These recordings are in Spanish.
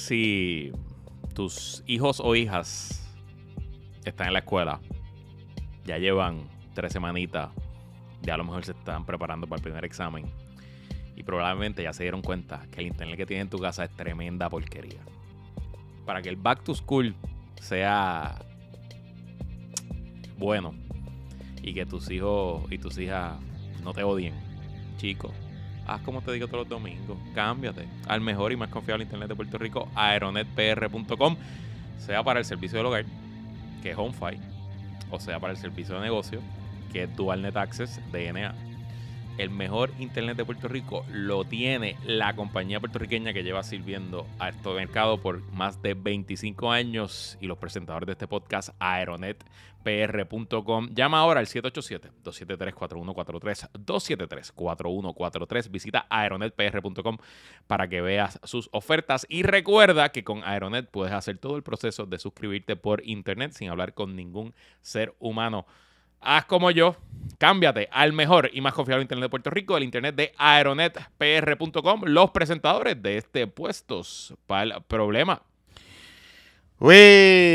si tus hijos o hijas están en la escuela, ya llevan tres semanitas, ya a lo mejor se están preparando para el primer examen y probablemente ya se dieron cuenta que el internet que tiene en tu casa es tremenda porquería. Para que el back to school sea bueno y que tus hijos y tus hijas no te odien, chicos, haz como te digo todos los domingos, cámbiate al mejor y más confiable internet de Puerto Rico, aeronetpr.com, sea para el servicio del hogar, que es HomeFi, o sea para el servicio de negocio, que es DualNet Access DNA. El mejor internet de Puerto Rico lo tiene la compañía puertorriqueña que lleva sirviendo a este mercado por más de 25 años y los presentadores de este podcast, aeronetpr.com. Llama ahora al 787-273-4143, 273-4143. Visita aeronetpr.com para que veas sus ofertas y recuerda que con Aeronet puedes hacer todo el proceso de suscribirte por internet sin hablar con ningún ser humano. Haz como yo, cámbiate al mejor y más confiable Internet de Puerto Rico, el Internet de aeronetpr.com, los presentadores de este Puestos para el Problema. Uy,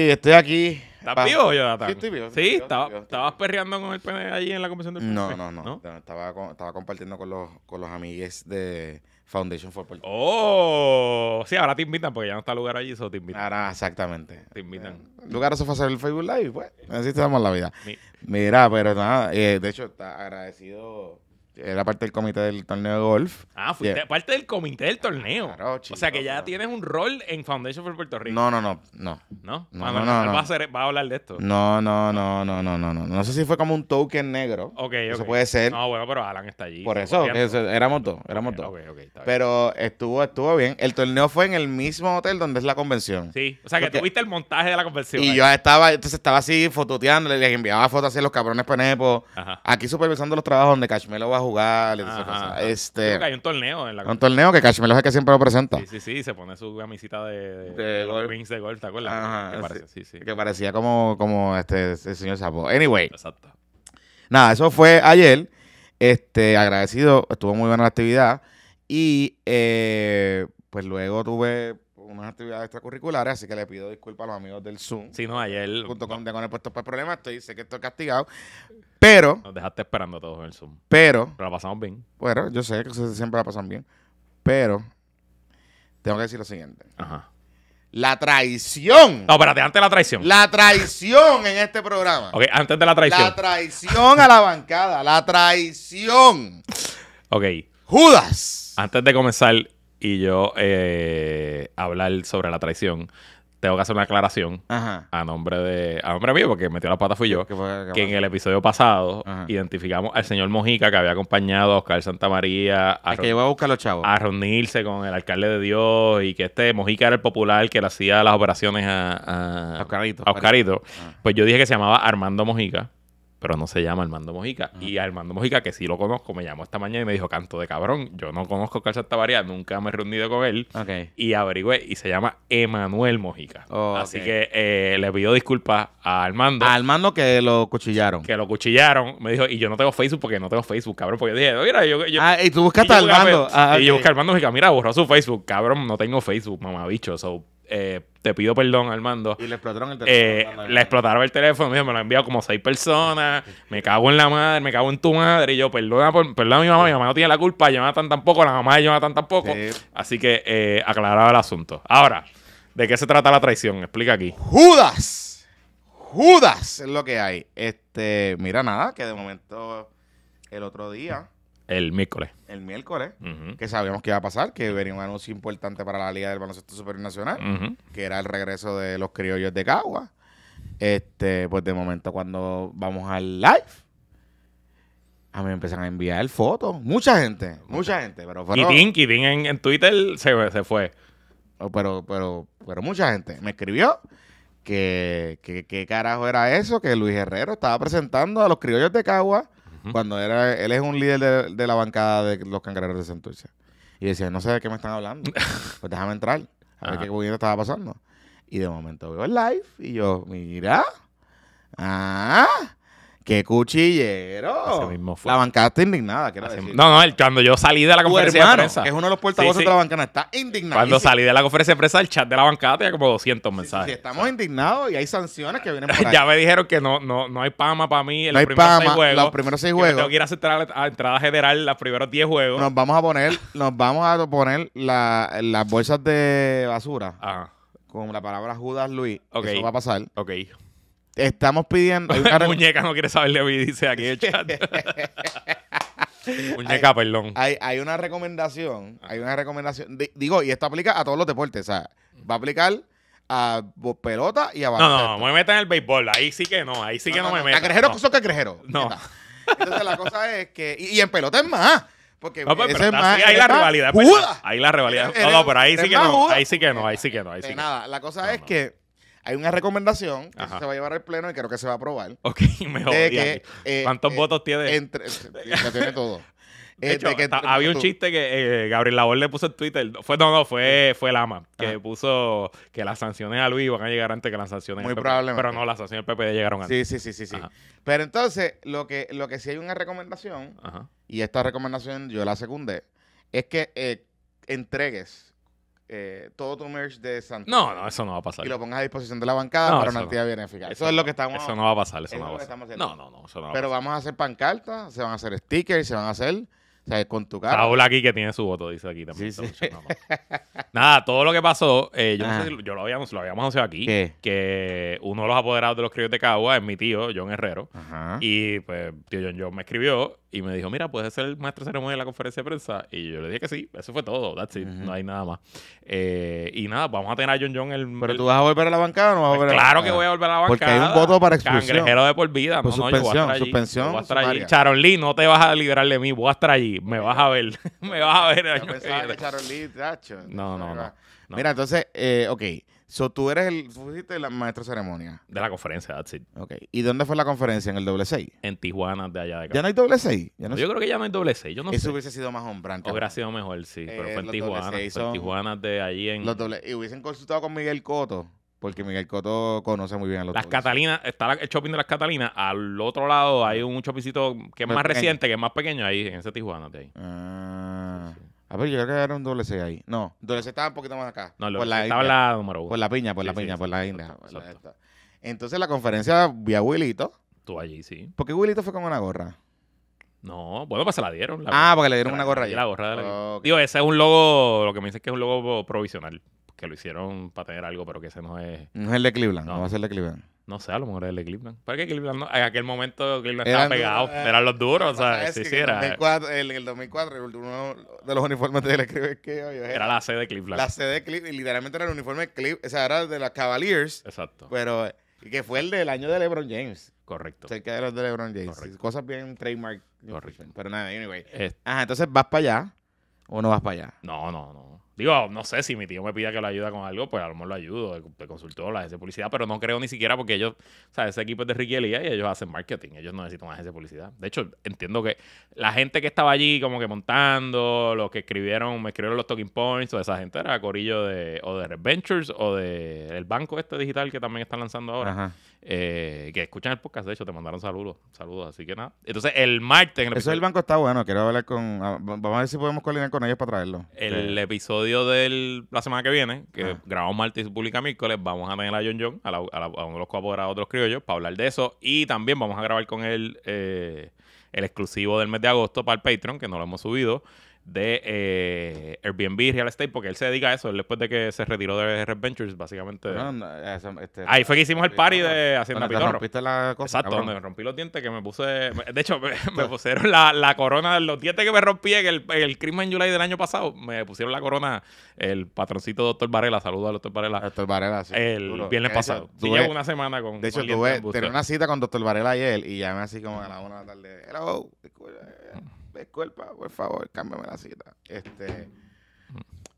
estoy aquí. ¿Estás vivo, Jonathan? Sí, estoy vivo, Sí, estoy estaba- vivo, estabas perreando con el pene allí en la convención del No, PNP, no, no, Estaba, con- estaba compartiendo con los, con los amigues de Foundation for Puerto Oh, sí, ahora te invitan porque ya no está lugar allí, eso te invitan. Ahora, exactamente. Te invitan. El lugar eso fue hacer el Facebook Live, pues. Así estamos la vida. Mi- Mira, pero nada, eh, de hecho, está agradecido. Era parte del comité del torneo de golf. Ah, fuiste Yeah. parte del comité del torneo. Claro, o sea que chico, ya claro. tienes un rol en Foundation for Puerto Rico. No, no, no, no. ¿No? No, Bueno, no, no. Va, a hacer- va a hablar de esto. No, no, no, no, no, no, no. No sé si fue como un token negro. Ok, Eso ok. puede ser. No, bueno, pero Alan está allí. Por eso, eso- éramos dos, éramos Ok, dos. Ok, ok, está bien. Pero estuvo, estuvo bien. El torneo fue en el mismo hotel donde es la convención. Sí, o sea que Porque- tuviste el montaje de la conversión. Y ahí. yo estaba, entonces estaba así fototeando, les enviaba fotos así a los cabrones penepos. Ajá. Aquí supervisando los trabajos donde Cashmelo va a jugar. y todas esas Ajá, cosas. Este, porque hay un torneo en la un torneo que Cashmelo es el que siempre lo presenta. Sí, sí, sí, se pone su camisita de, De de, golf. Wings de golf, ¿te acuerdas? Ajá, ¿Qué parece? Sí, sí. Que parecía como, como este el señor Sapo. Anyway, Exacto. nada, eso fue ayer. Este, agradecido, estuvo muy buena la actividad. Y eh, pues luego tuve unas actividades extracurriculares, así que le pido disculpas a los amigos del Zoom. Sí, no, ayer Punto com de con el puesto para problemas, estoy, sé que estoy castigado. Pero, nos dejaste esperando a todos en el Zoom. pero, Pero la pasamos bien. bueno, yo sé que ustedes siempre la pasan bien. Pero, tengo que decir lo siguiente. Ajá. La traición. No, espérate, antes de la traición. La traición en este programa. Ok, antes de la traición. La traición a la bancada. La traición. Ok, Judas. antes de comenzar y yo eh, hablar sobre la traición, tengo que hacer una aclaración Ajá. a nombre de a nombre mío, porque metió la pata fui yo. ¿Qué fue? ¿Qué que en el episodio pasado Ajá. identificamos al señor Mojica que había acompañado a Oscar Santamaría, a, Es que a buscar los chavos. a reunirse con el alcalde de Dios y que este Mojica era el popular que le hacía las operaciones a, a, Oscarito. Oscarito. Ah. Pues yo dije que se llamaba Armando Mojica, pero no se llama Armando Mojica. Y Armando Mojica, que sí lo conozco, me llamó esta mañana y me dijo, canto de cabrón, yo no conozco a Oscar Santamaría, nunca me he reunido con él. Y averigüé y se llama Emanuel Mojica. Oh, Así que eh, le pido disculpas a Armando Al mando que lo cuchillaron. que lo cuchillaron, me dijo, y yo no tengo Facebook porque no tengo Facebook, cabrón. Porque yo dije, mira, yo. yo Ah, y tú buscaste busqué a mando. Fe- Ah, Y yo busqué al mando y dije, mira, borró su Facebook, cabrón, no tengo Facebook, mamabicho. So, eh, te pido perdón, Armando. Y le explotaron el Eh, teléfono. le explotaron el teléfono, me lo han enviado como seis personas, me cago en la madre, me cago en tu madre, y yo, perdona, por, perdona a mi mamá, mi mamá no tiene la culpa, Jonathan tampoco, la mamá de Jonathan tampoco. Sí. Así que eh, aclarado el asunto. Ahora, ¿de qué se trata la traición? Explica aquí. Judas. Judas es lo que hay. Este, mira nada, que de momento el otro día, El miércoles. el miércoles, que sabíamos que iba a pasar, que venía un anuncio importante para la Liga del Baloncesto Superior Nacional, Ujú. que era el regreso de los criollos de Cagua. Este, pues de momento cuando vamos al live, a mí me empiezan a enviar fotos. Mucha gente, mucha gente, pero fueron- Kitín, Kitín en, en Twitter se, se fue. Oh, Pero, pero, pero mucha gente me escribió que, que, qué carajo era eso, que Luis Herrero estaba presentando a los criollos de Cagua Cuando era, él es un líder de, de la bancada de los cangrejeros de Santurce. Y decía, no sé de qué me están hablando. Pues déjame entrar, a ver Ajá. qué movimiento estaba pasando. Y de momento veo el live y yo, mira, ah, ¡Qué cuchillero! Ese mismo fue. La bancada está indignada, quiero Así- decir. No, no, el- cuando yo salí de la tu conferencia hermano, de prensa. que es uno de los portavoces Sí, sí. de la bancada, está indignado. Cuando salí de la conferencia de prensa, el chat de la bancada tenía como 200 mensajes. Estamos indignados y hay sanciones que vienen por ahí. ya me dijeron que no, no, no hay pama para mí en no los hay primeros seis pama, juegos. los primeros seis que me juegos. Tengo que ir a, hacer entrada- a entrada general los primeros 10 juegos. Nos vamos a poner, nos vamos a poner la- las bolsas de basura Ajá, con la palabra Judas Luis. Ok. Eso va a pasar. ok. Estamos pidiendo. hay una re- Muñeca no quiere saber de mí, dice aquí el chat. Muñeca, perdón. hay, hay una recomendación. Hay una recomendación. di- digo, y esto aplica a todos los deportes. O sea, va a aplicar a pelota y a No, no, no, me metan en el béisbol. Ahí sí que no, ahí sí que no, me metan. Cangrejeros no. son cangrejeros. No. Entonces la cosa es que. Y, y en pelota es más. Porque No, pues, ese pero es más. sí, ahí la rivalidad. pues. Ahí la rivalidad. Eres- No, no, pero ahí sí que no. Ahí sí que no, ahí sí que no, ahí sí que no. nada, la cosa es que hay una recomendación que Ajá. se va a llevar al pleno y creo que se va a aprobar. Ok, me De jodí que, aquí. eh, ¿Cuántos eh, votos tiene? Entre, tiene todo. De Eh, hecho, de que ta- entre- había un chiste que eh, Gabriel Labor le puso en Twitter. Fue, no, no, fue, fue Lama. Que Ajá. puso que las sanciones a Luis van a llegar antes que las sanciones Muy al PP. probablemente. Pero no, las sanciones del PPD llegaron antes. Sí, sí, sí, sí, sí. Pero entonces, lo que, lo que sí hay una recomendación, Ajá. y esta recomendación yo la secundé, es que eh, entregues eh, todo tu merch de Santa No, no, eso no va a pasar. y lo pongas a disposición de la bancada No, para una no. actividad benéfica. Eso, es lo que estamos... Eso no va a pasar, eso eso no va a pasar. No, no, no, eso no va a Pero pasar. vamos a hacer pancartas, se van a hacer stickers, se van a hacer, o sea, con tu cara. Saúl aquí que tiene su voto, dice aquí también. Sí, sí. Saúl, no, no. Nada, todo lo que pasó, eh, yo no sé si yo lo habíamos, lo habíamos anunciado aquí, ¿Qué? que uno de los apoderados de los criollos de Cagua es mi tío, John Herrero. Ajá. Y pues tío John John me escribió y me dijo, mira, puedes ser el maestro de ceremonia de la conferencia de prensa. Y yo le dije que sí, eso fue todo, that's it, no hay nada más. Eh, y nada, vamos a tener a John John el... Pero el- tú vas a volver a la bancada o no vas a pues volver a la claro que voy a volver a la bancada. Porque hay un voto para expulsión. Cangrejero de por vida. Por no, no, suspensión, suspensión Yo voy a estar allí. sumaria. Charon Lee, no te vas a liberar de mí, voy a estar allí. Me vas a ver. me vas a ver el Yo año que pensaba viene. que Charolí, tacho. No, no, no, no. Mira, entonces, eh, ok. So, tú eres el, fuiste el maestro de ceremonia. De la conferencia, that's it. Ok. ¿Y dónde fue la conferencia? ¿En el doble seis? En Tijuana, de allá de acá. ¿Ya no hay doble seis? Ya no yo creo que ya no hay doble seis. Yo no Eso sé. hubiese sido más hombrante. Hubiera sido mejor, sí. Pero Eh, fue en Tijuana. Fue en son- Tijuana de allí en. Los doble, y hubiesen consultado con Miguel Coto, porque Miguel Coto conoce muy bien a los Las. Catalinas, está la- el shopping de las Catalinas. Al otro lado hay un shoppingcito que es Más más pequeño. reciente, que es más pequeño ahí, en ese Tijuana de ahí. Ah. A ver, yo creo que era un doble seis ahí. No, doble seis estaba un poquito más acá. No, por la estaba en India. la número uno. Por la piña, por Sí, la sí, piña, sí, por la sí, India. exacto, exacto. Entonces la conferencia vi a Wilito. Tú allí, sí. ¿Por qué Wilito fue con una gorra? No, bueno, pues se la dieron. la- Ah, porque le dieron una gorra sí, allí. La gorra de la- Ok. Digo, ese es un logo, lo que me dicen que es un logo provisional. Que lo hicieron para tener algo, pero que ese no es. No es el de Cleveland, no, No. va a ser el de Cleveland. No sé, a lo mejor es el de Cleveland. ¿Para qué Cleveland no? En aquel momento Cleveland Eran estaba pegado. eh. Eran los duros, o sea, sí, que sí, en el era, 2004, en el 2004, uno de los uniformes de escribe que oye, era la sede de Cleveland. la sede de Cleveland, y literalmente era el uniforme de Cleveland, o sea, era de las Cavaliers, Exacto, pero y que fue el del año de LeBron James, correcto. cerca de los de LeBron James, Correcto. cosas bien trademark, Correcto. pero nada, anyway. Ajá, entonces vas para allá o no vas para allá. no, no, no. Digo, no sé si mi tío me pida que lo ayude con algo, pues a lo mejor lo ayudo, de, consultor, la agencia de publicidad, pero no creo ni siquiera porque ellos, o sea, ese equipo es de Ricky Elías y ellos hacen marketing, ellos no necesitan una agencia de publicidad. De hecho, entiendo que la gente que estaba allí como que montando, los que escribieron, me escribieron los talking points, o esa gente era corillo de, o de Red Ventures o de el banco este digital que también están lanzando ahora. Ajá. Eh, que escuchan el podcast, de hecho, te mandaron saludos, saludos, así que nada. Entonces, el martes, en el Eso del episodio, banco está bueno, quiero hablar con, ah, vamos a ver si podemos coordinar con ellos para traerlo. el episodio de la semana que viene, que Ah. grabamos martes y publica miércoles, vamos a tener a John John, a, la- a la- a uno de los coapoderados de los criollos, para hablar de eso. Y también vamos a grabar con él eh, el exclusivo del mes de agosto para el Patreon, que no lo hemos subido, de eh, Airbnb Real Estate, porque él se dedica a eso. Él después de que se retiró de Red Ventures, básicamente... No, este, Ahí fue que hicimos el party de Hacienda Pitorro. rompiste la cosa, Exacto, cabrón. donde me rompí los dientes, que me puse. De hecho, me, me pusieron la, la corona los dientes que me rompí en el, el Christmas in July del año pasado. Me pusieron la corona, el patroncito Doctor Varela. Saludos al Doctor Varela. Doctor Varela, sí. el duro. viernes hecho, pasado. Sí, llevo una semana con. De hecho, tuve, tenía una cita con Doctor Varela ayer y llamé así como a la una de la tarde. Hello, disculpa, por favor, cámbiame la cita. Este,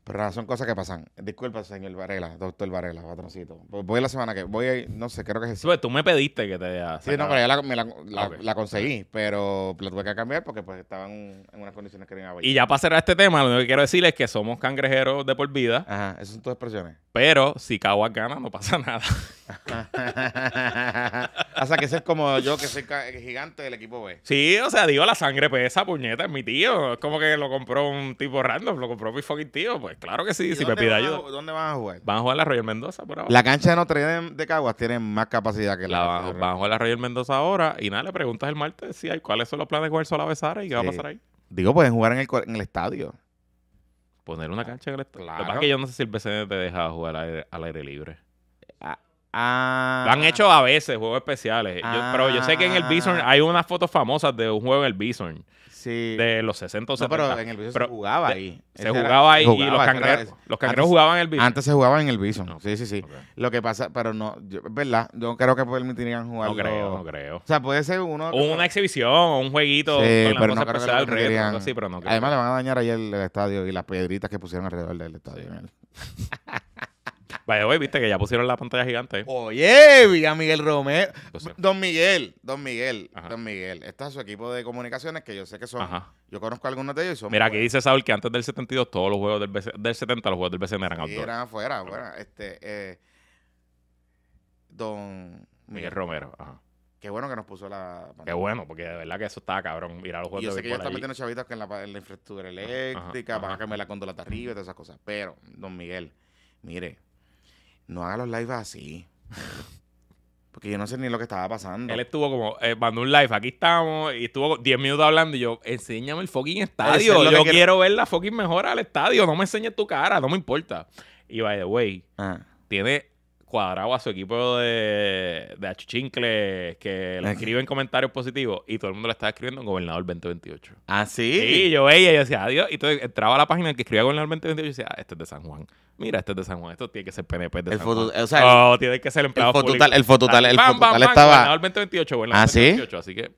pero nada, son cosas que pasan. Disculpa, señor Varela, doctor Varela, patroncito. Voy- la semana que voy, no sé, creo que es Sí, pues, tú me pediste que te. Sí, no, pero ya la, me la, la- Ok. la conseguí, pero la tuve que cambiar porque pues estaban en unas condiciones que no iba a Y ya para cerrar este tema, lo único que quiero decir es que somos cangrejeros de por vida, Ajá, esas son tus expresiones. pero si Caguas gana, no pasa nada. O sea, que ese es como yo, que soy gigante del equipo B. Sí, o sea, digo, la sangre pesa, puñeta, es mi tío. Es como que lo compró un tipo random, lo compró mi fucking tío. Pues claro que sí, ¿Y si me pide a ayuda. ¿Dónde van a jugar? Van a jugar la Royal Mendoza por ahora. La cancha de Notre Dame de Caguas tiene más capacidad que La la, van, van a jugar la Royal Mendoza ahora. Y nada, le preguntas el martes si hay cuáles son los planes con el Sola Besara y qué va a pasar ahí. Digo, pueden jugar en el, en el estadio. Poner una cancha en el estadio. Lo que pasa Claro. es que yo no sé si el BCN te deja jugar al aire, al aire libre. Ah, Lo han hecho a veces, juegos especiales. Yo- pero yo sé que en el Bison Ah. hay unas fotos famosas de un juego en el Bison. Sí. De los 60 o no, 70. pero en el Bison Pero se jugaba ahí. Se jugaba ahí y los cangreros, los cangreros antes- jugaban en el Bison. Antes se jugaba en el Bison. No. Sí, sí, sí. Lo que pasa, pero no, yo- es verdad, yo creo que permitirían jugar. No creo, no creo. O sea, puede ser uno. O una exhibición o un jueguito Sí, con pero no creo que reto, así, pero no creo. Además, le van a dañar ahí el, el estadio y las piedritas que pusieron alrededor del estadio. Vaya, güey, viste que ya pusieron la pantalla gigante. Oye, vi a Miguel Romero. Don Miguel, Don Miguel, Ajá. Don Miguel. Este es su equipo de comunicaciones que yo sé que son. Ajá. Yo conozco algunos de ellos y son. Mira, aquí dice Saúl que antes del 72 todos los juegos del, BC del 70 los juegos del BCN eran. Sí, outdoor. eran afuera, afuera. Este, eh, Don Miguel Romero. Ajá. Qué bueno que nos puso la. Qué bueno, porque de verdad que eso estaba cabrón. Mira los Y juegos yo de sé que ellos están metiendo chavitos que en la, en la infraestructura eléctrica, ajá, van a ajá. cambiar la condola arriba y todas esas cosas. Pero, don Miguel, mire, no haga los lives así. Porque yo no sé ni lo que estaba pasando. Él estuvo como, eh, mandó un live, aquí estamos, y estuvo 10 minutos hablando y yo, enséñame el fucking estadio. es Yo quiero- quiero ver la fucking mejora al estadio, no me enseñes tu cara, no me importa. Y by the way, Ah, tiene cuadrado a su equipo de, de achuchincles que le escriben comentarios positivos y todo el mundo le está escribiendo Gobernador 2028. ¿Ah, sí? Sí, yo veía y yo decía, adiós. Y entonces entraba a la página que escribía Gobernador 2028 y decía, ah, este es de San Juan. Mira, este es de San Juan. Esto tiene que ser PNP de El San foto- Juan. o sea, oh, tiene que ser empleado el fototal- el fototal- el Bam, fototal bam, estaba- Gobernador 2028, Gobernador ¿Ah, sí? 2028. Así que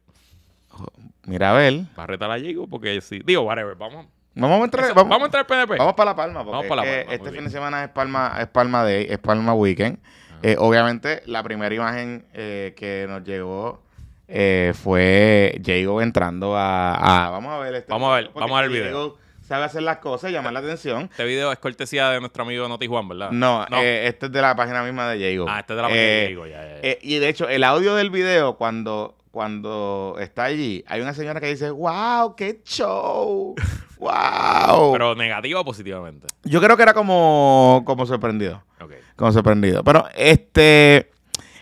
Mira, a ver. va a retar a Diego porque sí. Digo, whatever, vamos. Vamos a entrar. Eso, vamos, vamos a entrar al PNP. vamos para La Palma. Porque Vamos pa' La es que Palma, este fin de semana es Palma, es Palma Day, es Palma Weekend. Eh, obviamente, la primera imagen eh, que nos llegó eh, fue Jago entrando a, a- Vamos a ver este Vamos a ver, vamos a ver el video. Jago sabe hacer las cosas y llamar la atención. Este video es cortesía de nuestro amigo Noti Juan, ¿verdad? No, eh, este es de la página misma de Jago. ah, este es de la página de Diego, ya, ya, ya. Y de hecho, el audio del video, cuando, cuando está allí, hay una señora que dice, wow, qué show. wow. Pero negativa o positivamente. Yo creo que era como, como sorprendido. Ok. Como sorprendido. Pero este,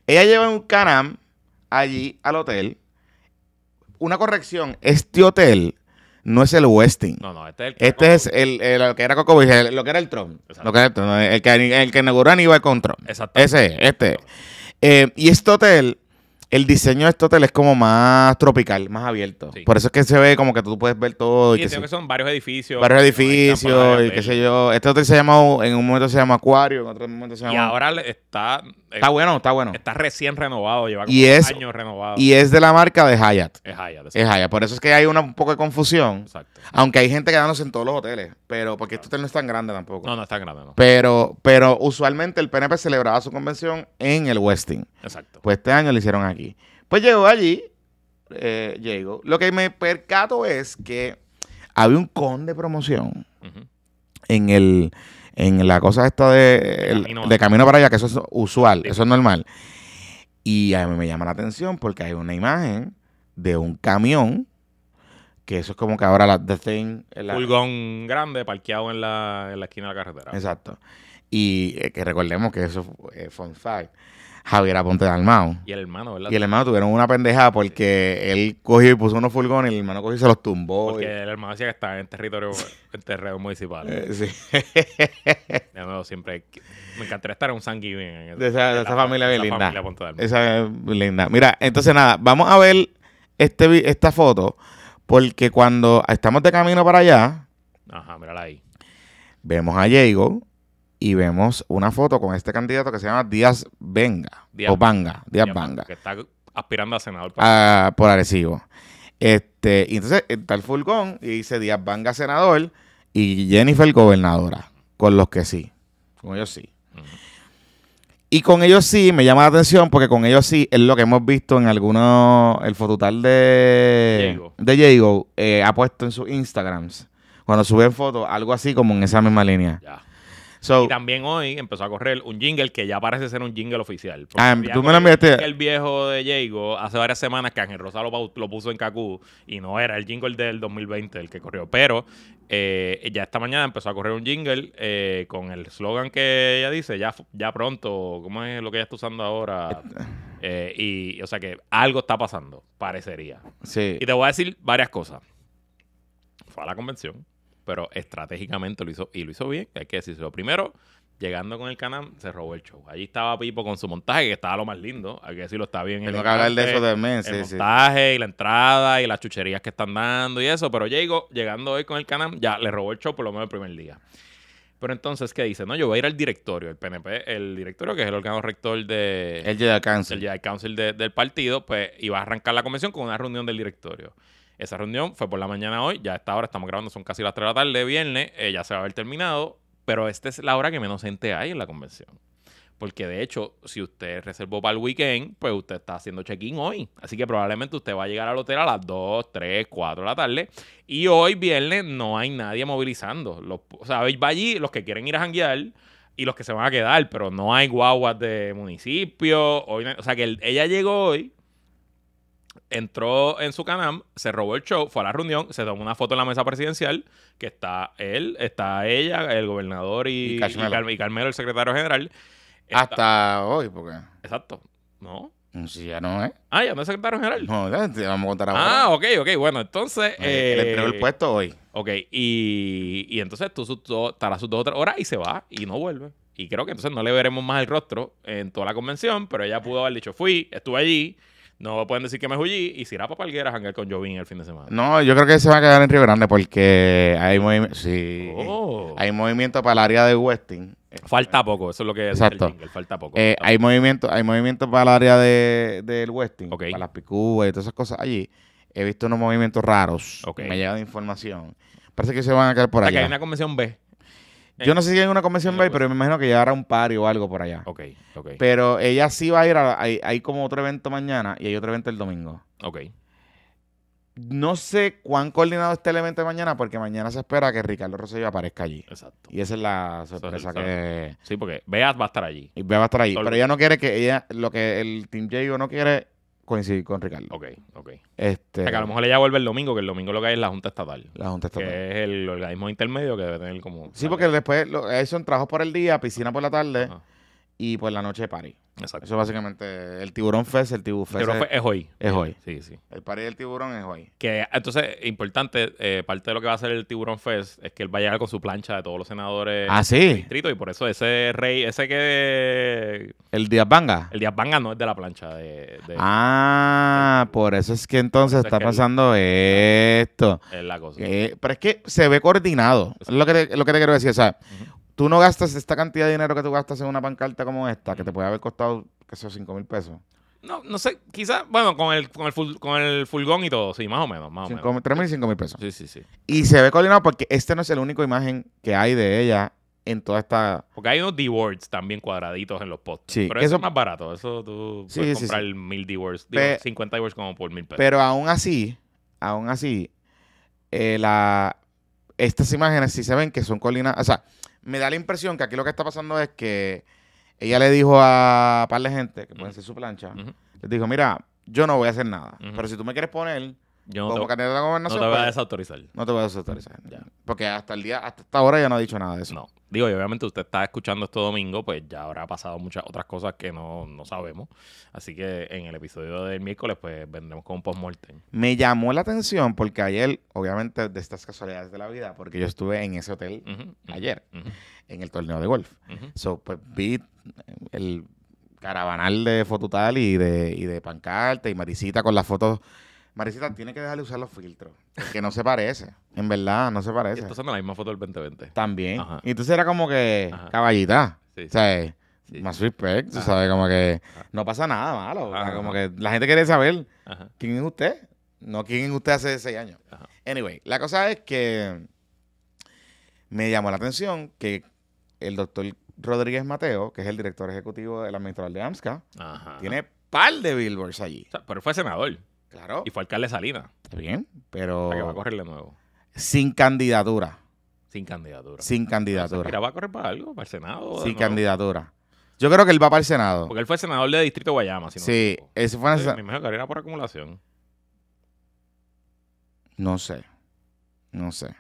ella lleva un canam allí al hotel. Una corrección, este hotel no es el Westin. No, no, este es el que Este es el, el- lo que era Coco Beach, lo que era el. Exacto. Lo que era el Tron, el que, el que inauguró Aníbal con Tron. Exacto. Ese es, este. es. Eh, y este hotel, el diseño de este hotel es como más tropical, más abierto. Sí. Por eso es que se ve como que tú puedes ver todo. Sí, y que sí. que son varios edificios. Varios edificios campo y qué sé yo. Este hotel se llama, en un momento se llama Acuario, en otro momento se llama... Y ahora está, Está bueno, está bueno. está recién renovado, lleva como Y es- años renovado. Y es de la marca de Hyatt. es Hyatt, Es Hyatt. Por eso es que hay una, un poco de confusión. Exacto. Aunque hay gente quedándose en todos los hoteles. Pero porque este hotel no es tan grande tampoco. No, no es tan grande, no. Pero, pero usualmente el PNP celebraba su convención en el Westin. Exacto. Pues este año lo hicieron aquí. Pues llegó allí, eh, llegó. Lo que me percato es que había un con de promoción en el en la cosa esta de, camino. de camino para allá, que eso es usual, Sí. eso es normal. Y a mí me llama la atención porque hay una imagen de un camión, que eso es como que ahora la The Thing. la- Furgón grande parqueado en la, en la esquina de la carretera. Exacto. Y eh, que recordemos que eso fue eh, fun fact. Javier Aponte de Almao. Y el hermano, ¿verdad? Y el hermano tuvieron una pendejada porque él cogió y puso unos furgones y el hermano cogió y se los tumbó. Porque y- el hermano decía que está en territorio, en terreno municipal. Eh, sí. De nuevo, siempre. Me encantaría estar en un San Giving. en De esa- de esa la- familia bien linda. familia Ponte. Esa es linda. Mira, entonces nada, vamos a ver este, esta foto porque cuando estamos de camino para allá, Ajá, mírala ahí. vemos a Diego y vemos una foto con este candidato que se llama Díaz Venga. Díaz o Banga. Díaz Ya, Banga. Que está aspirando a senador. ah, por Arecibo. Este, y entonces está el furgón y dice Díaz Banga senador y Jennifer gobernadora. Con los que sí. Con ellos sí. Y con ellos sí, me llama la atención porque con ellos sí es lo que hemos visto en algunos, el fototal de Diego. de Diego eh, ha puesto en sus Instagrams, cuando suben fotos, algo así como en esa misma línea. Ya. So, Y también hoy empezó a correr un jingle que ya parece ser un jingle oficial. Había tú me lo enviaste. El viejo de Jago hace varias semanas que Ángel Rosa lo, puso en Kaku y no era el jingle del 2020 el que corrió. Pero eh, ya esta mañana empezó a correr un jingle eh, con el slogan que ella dice, ya, ya pronto, ¿cómo es lo que ella está usando ahora? Eh, y, o sea que algo está pasando, parecería. sí. Y te voy a decir varias cosas. Fue a la convención, pero estratégicamente lo hizo y lo hizo bien, hay que decirlo. Primero, llegando con el canal, se robó el show. Allí estaba Pipo con su montaje, que estaba lo más lindo, hay que decirlo, está bien. Tengo que hablar de eso también, El sí. montaje y la entrada y las chucherías que están dando y eso, pero Diego, llegando hoy con el canal, ya le robó el show por lo menos el primer día. Pero entonces, ¿qué dice? No, yo voy a ir al directorio, el PNP, el directorio, que es el órgano rector de, el. Jedi Council de- del partido, pues iba a arrancar la convención con una reunión del directorio. Esa reunión fue por la mañana hoy, ya a esta hora estamos grabando, son casi las 3 de la tarde, viernes, eh, ya se va a haber terminado, pero esta es la hora que menos gente hay en la convención. Porque de hecho, si usted reservó para el weekend, pues usted está haciendo check-in hoy. Así que probablemente usted va a llegar al hotel a las 2, 3, 4 de la tarde. Y hoy, viernes, no hay nadie movilizando. O sea, va allí los que quieren ir a janguear y los que se van a quedar, pero no hay guaguas de municipio. O sea que el- ella llegó hoy, entró en su canal, se robó el show, fue a la reunión, se tomó una foto en la mesa presidencial, que está él, está ella, el gobernador y, Y y, Carmelo. Car- y Carmelo, el secretario general. Está- Hasta hoy, porque Exacto. ¿No? si ya no es. Ah, ya no es secretario general. No, ya te vamos a contar ahora. ah, ok, ok. Bueno, entonces... Eh, Él entregó el eh, puesto hoy. Ok, y, y entonces tú sus dos- estará sus dos o tres horas y se va y no vuelve. Y creo que entonces no le veremos más el rostro en toda la convención, pero ella pudo haber dicho, fui, estuve allí, no pueden decir que me huí y se irá para Palguera a janguear con Jovín el fin de semana. No, yo creo que se va a quedar en Río Grande porque hay movimiento. Sí. Oh. Hay movimiento para el área de Westing. Falta poco, eso es lo que dice Exacto. el jingle, falta poco. Eh, hay movimiento, hay movimiento para el área de, del Westing, Ok. para las picúas y todas esas cosas allí. He visto unos movimientos raros. Ok. Me llega de información. Parece que se van a quedar por. O sea, que allá. hay una convención B. Yo no sé si hay una convención en B, el pero me imagino que llegará un party o algo por allá. Ok, ok, Pero ella sí va a ir a... Hay, hay como otro evento mañana y hay otro evento el domingo. ok. No sé cuán coordinado está el evento de mañana porque mañana se espera que Ricardo Rosselló aparezca allí. Exacto. Y esa es la sorpresa Eso es- que... Sí, porque Beat va a estar allí. Y Bea va a estar. Solo- Pero ella no quiere que ella... Lo que el Team Jago no quiere coincidir con Ricardo. Ok, ok. Este, O sea, que a lo mejor ella vuelve el domingo, que el domingo lo que hay es la Junta Estatal. La Junta Estatal. Que es el organismo intermedio que debe tener como... Sí, porque después lo, son trabajos por el día, piscina por la tarde Ajá, y por la noche party. Exacto. Eso básicamente el tiburón fest, el tiburón fest Pero es, fue- es hoy. es hoy. Sí, sí. El party del tiburón es hoy. Que entonces, importante, eh, parte de lo que va a hacer el Tiburón Fest es que él va a llegar con su plancha de todos los senadores Ah, del sí. distrito y por eso ese rey, ese que El Díaz Banga. el Díaz Banga no es de la plancha de, de Ah, por eso es que entonces es está pasando esto. es la cosa. Eh, pero es que se ve coordinado. Es lo que te, lo que te quiero decir. O sea. Tú no gastas esta cantidad de dinero que tú gastas en una pancarta como esta, que te puede haber costado, que sé, 5 mil pesos. No, no sé, quizás, bueno, con el, con el, ful- con el fulgón y todo, sí, más o menos, más o menos. mil- tres mil y 5 mil pesos. Sí, sí, sí. Y se ve coordinado porque este no es el único imagen que hay de ella en toda esta. Porque hay unos D-words también cuadraditos en los posts. Sí, pero eso eso- es más barato. Eso tú Sí, puedes sí, comprar sí. mil D-words. Digo, Pe- 50 D-words como por mil pesos. Pero aún así, aún así, eh, la, estas imágenes sí se ven que son coordinadas. O sea, me da la impresión que aquí lo que está pasando es que ella le dijo a un par de gente, que pueden ser su plancha, Ujú. les dijo, mira, yo no voy a hacer nada. Pero si tú me quieres poner Yo no como te, candidato a la no gobernación, te voy a pues, desautorizar. no te voy a desautorizar. Ya. Porque hasta el día, hasta esta hora ya no ha dicho nada de eso. No. Digo, y obviamente usted está escuchando esto domingo, pues ya habrá pasado muchas otras cosas que no, no sabemos. Así que en el episodio del miércoles, pues vendremos con un post-mortem. Me llamó la atención porque ayer, obviamente, de estas casualidades de la vida, porque yo estuve en ese hotel ayer, en el torneo de golf. ujú. So, pues vi el caravanal de fototal y de, y de pancarta y Marisita con las fotos. Marisita tiene que dejarle usar los filtros, porque no se parece. En verdad, no se parece. Entonces no la misma foto del 2020. También. Ajá. Y entonces era como que Ajá. caballita. Sí, sí. ¿Sabes? sí. Más respect, tú sabes, como que Ajá. no pasa nada malo. o sea, Ajá. Como que la gente quiere saber quién es usted, no quién es usted hace seis años. Anyway, la cosa es que me llamó la atención que el doctor Rodríguez Mateo, que es el director ejecutivo del administrador de AMSCA, tiene par de billboards allí. O sea, pero fue senador Claro. y fue alcalde de Salinas. Bien, O sea, que va a pero correr de nuevo. sin candidatura. Sin candidatura. sin Mira, candidatura. va a correr para algo, para el Senado. Sin candidatura. Yo creo que él va para el Senado. Porque él fue senador de Distrito Guayama. Si no Sí, ese fue en el Sí, Sen- me imagino que era por acumulación. No sé. No sé.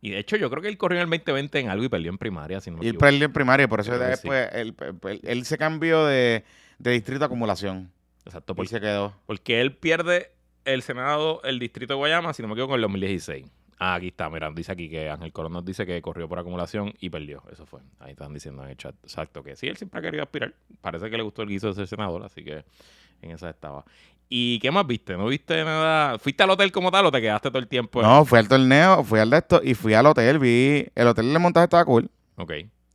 Y de hecho, yo creo que él corrió en el 2020 en algo y perdió en primaria, si no me Y él perdió en primaria, por eso después él, él- él se cambió de, de distrito a acumulación. Exacto, Y porque, se quedó. porque él pierde el Senado, el Distrito de Guayama, si no me equivoco, en el 2016. Ah, aquí está, mira, dice aquí que Ángel Colón nos dice que corrió por acumulación y perdió. Eso fue. Ahí están diciendo en el chat. Exacto, que sí, él siempre ha querido aspirar. Parece que le gustó el guiso de ser senador, así que en esa estaba. ¿Y qué más viste? ¿No viste nada? ¿Fuiste al hotel como tal o te quedaste todo el tiempo? en- No, fui al torneo, fui al de esto y fui al hotel. Vi. El hotel de montaje estaba cool. Ok.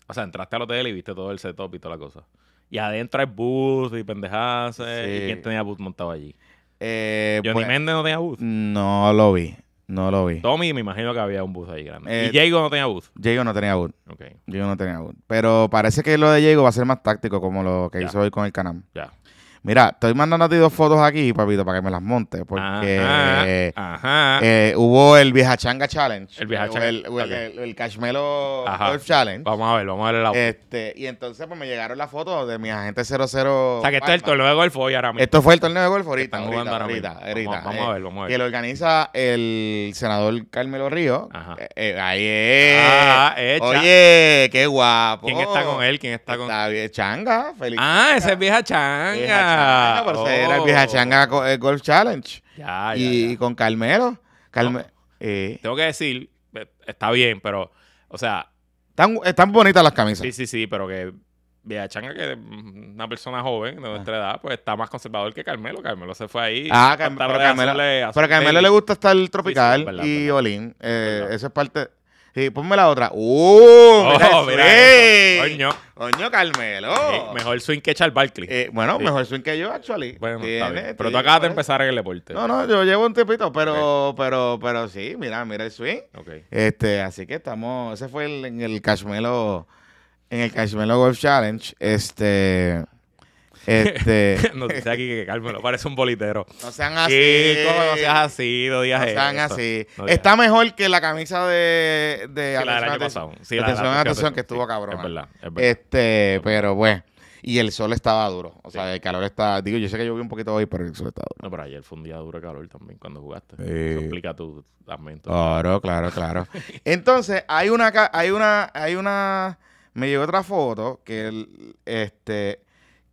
O sea, entraste al hotel y viste todo el setup y toda la cosa. Y adentro hay booth y pendejadas. ¿Y Sí. quién tenía booth montado allí? Eh, Johnny pues, Méndez no tenía booth. no lo vi. No lo vi. Tommy, me imagino que había un booth ahí grande. Eh, y Jago no tenía booth. Diego no tenía boot. Ok, Diego no tenía boot. Pero parece que lo de Diego va a ser más táctico como lo que Ya. hizo hoy con el Canam. ya. Mira, estoy mandando a ti dos fotos aquí, papito, para que me las montes. Porque Ajá. ajá. eh, hubo el Vieja Changa Challenge. El Vieja Changa, El, el, ok. el- el Cashmelo Ajá. Golf Challenge. vamos a ver, vamos a ver la Este, y entonces pues me llegaron las fotos de mi agente 00. O sea, que esto es el torneo de golf hoy ahora mismo. Esto fue el torneo de golf ahorita. Están ahorita, jugando ahorita, mismo. ahorita, Vamos, vamos eh, a ver, vamos a ver. Que lo organiza el senador Carmelo Río. Ajá. Eh, eh, ahí es. Ah, hecha. Oye, qué guapo. ¿Quién está con él? ¿Quién está con bien, Changa, feliz. Ah, ese es vieja changa. Vieja Changa, por ser era el Vieja Oh. Changa Co- eh, Golf Challenge. Ya, ya, y ya. con Carmelo. Carme- eh, Tengo que decir, eh, está bien, pero, o sea, están, están bonitas las camisas. sí, sí, sí, pero que Vieja Changa, que es una persona joven de nuestra edad, pues está más conservador que Carmelo. Carmelo se fue ahí. Ah, Carmelo, pero a Carmelo le gusta estar tropical verdad, y. Olin. Eh, eso es parte. Sí, ponme la otra. ¡Uh! mira Oh, mira eso. Coño. Coño, Carmelo. Sí, mejor swing que Charles Barkley. Eh, bueno, Sí. mejor swing que yo, actually. bueno, está Tiene, bien. Pero tú acabas de empezar en el deporte. No, no, yo llevo un tiempito, pero, pero, pero sí, mira, mira el swing. Ok. Este, así que estamos, ese fue el, en el Cashmelo, en el Cashmelo Golf Challenge. Este, este, Nos dice aquí que Carmelo parece un bolitero. no sean así. Chico, no seas así, no digas No sean eso. así. No digas Está mejor que la camisa de, de la del año atención, pasado. Sí, de la de la atención, atención, que estuvo cabrón. Es verdad, es verdad. Este, pero bueno. Y el sol estaba duro. O sea, el calor está. Digo, yo sé que llovió un poquito hoy, pero el sol está duro. No, pero ayer fue un día duro de calor también cuando jugaste. Sí. Eso explica tu lamento. Claro, claro, claro. Entonces, hay una, hay una, hay una, me llegó otra foto que el, este,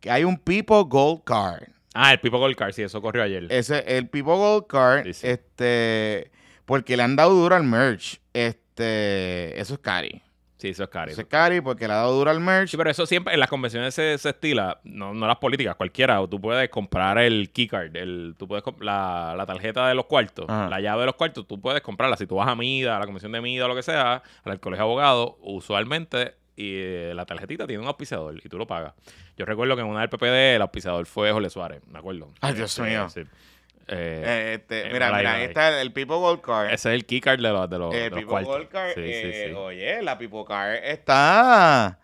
que hay un People Gold Card. Ah, el Pipo Gold Car, sí, eso corrió ayer. Ese, el People Gold Card, Sí, sí. este, porque le han dado duro al merch. Este, eso es cari. Sí, eso es caro. Eso es cari porque le ha dado duro al merch. Sí, pero eso siempre en las convenciones se, se estila, no, no las políticas, cualquiera. O tú puedes comprar el keycard, el, tú puedes la, la tarjeta de los cuartos, Ajá. la llave de los cuartos, tú puedes comprarla. Si tú vas a MIDA, a la convención de MIDA o lo que sea, al colegio de abogados, usualmente y eh, la tarjetita tiene un auspiciador y tú lo pagas. Yo recuerdo que en una del PPD el auspiciador fue Jorge Suárez, me acuerdo. Ay, Dios Este, mío. sí. Eh, Eh, este, mira, mira, ahí está el People Gold Card. ese es el keycard de los, de los, de El los People cuartos. Gold Card. Sí, sí, sí. Oye, la People Card está.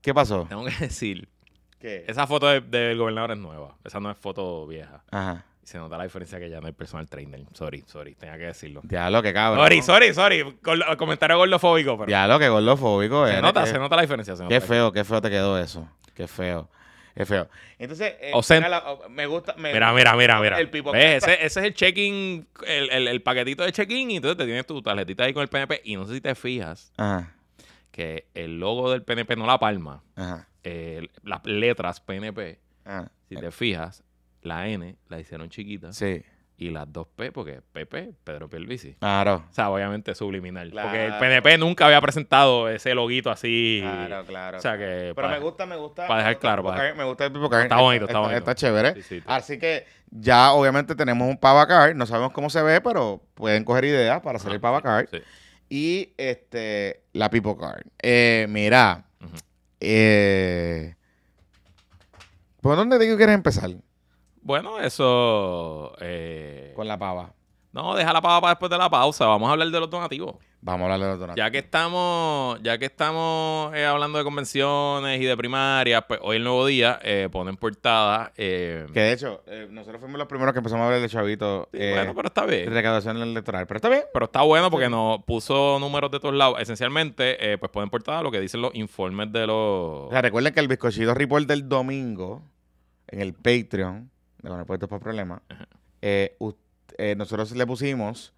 ¿Qué pasó? Tengo que decir, ¿Qué? esa foto de- del gobernador es nueva. Esa no es foto vieja. Ajá. Y se nota la diferencia que ya no hay personal trainer. Sorry, sorry, tenía que decirlo. Diablo, que cabrón. Sorry, sorry, sorry. Gordo- comentario gordofóbico, pero Diablo, que gordofóbico se eres, nota, qué- se nota la diferencia. se Qué feo, qué feo te quedó eso. Qué feo. Qué feo. Entonces, eh, O sea, mira la- o- me gusta. Me, Mira, mira, mira, mira. El ¿Ves? Ese, ese es el check-in, el, el- el paquetito de check-in y entonces te tienes tu tarjetita ahí con el PNP y no sé si te fijas Ajá, que el logo del PNP, no la palma, ajá, eh, las letras PNP, ajá. si te fijas, la N la hicieron chiquita Sí, y las dos P, porque PP, Pedro Pierluisi. claro. O sea, obviamente subliminal. Claro. Porque el PNP nunca había presentado ese loguito así. Claro, claro. O sea que. Pero me gusta, me gusta. para dejar claro, para- Me gusta el Card. Está bonito, está bonito. Está chévere. Sí, sí. Así que ya obviamente tenemos un Pavacar. No sabemos cómo se ve, pero pueden coger ideas para hacer Ajá, el Pavacar. sí, sí. Y este la People Card. Eh, mira. Eh, ¿Por dónde te quieres empezar? Bueno, eso. eh, Con la pava. No, deja la pava para después de la pausa. Vamos a hablar de los donativos. Vamos a hablar de los donativos. Ya que estamos, ya que estamos eh, hablando de convenciones y de primarias, pues hoy el nuevo día eh, ponen portada. eh, Que de hecho, eh, nosotros fuimos los primeros que empezamos a hablar de Chavito. sí, bueno, pero está bien. recaudación electoral. Pero está bien. Pero está bueno porque nos puso números de todos lados. Esencialmente, eh, pues ponen portada lo que dicen los informes de los. O sea, recuerden que el bizcochito report del domingo en el Patreon de Con el Puestos para Problemas, eh, eh, nosotros le pusimos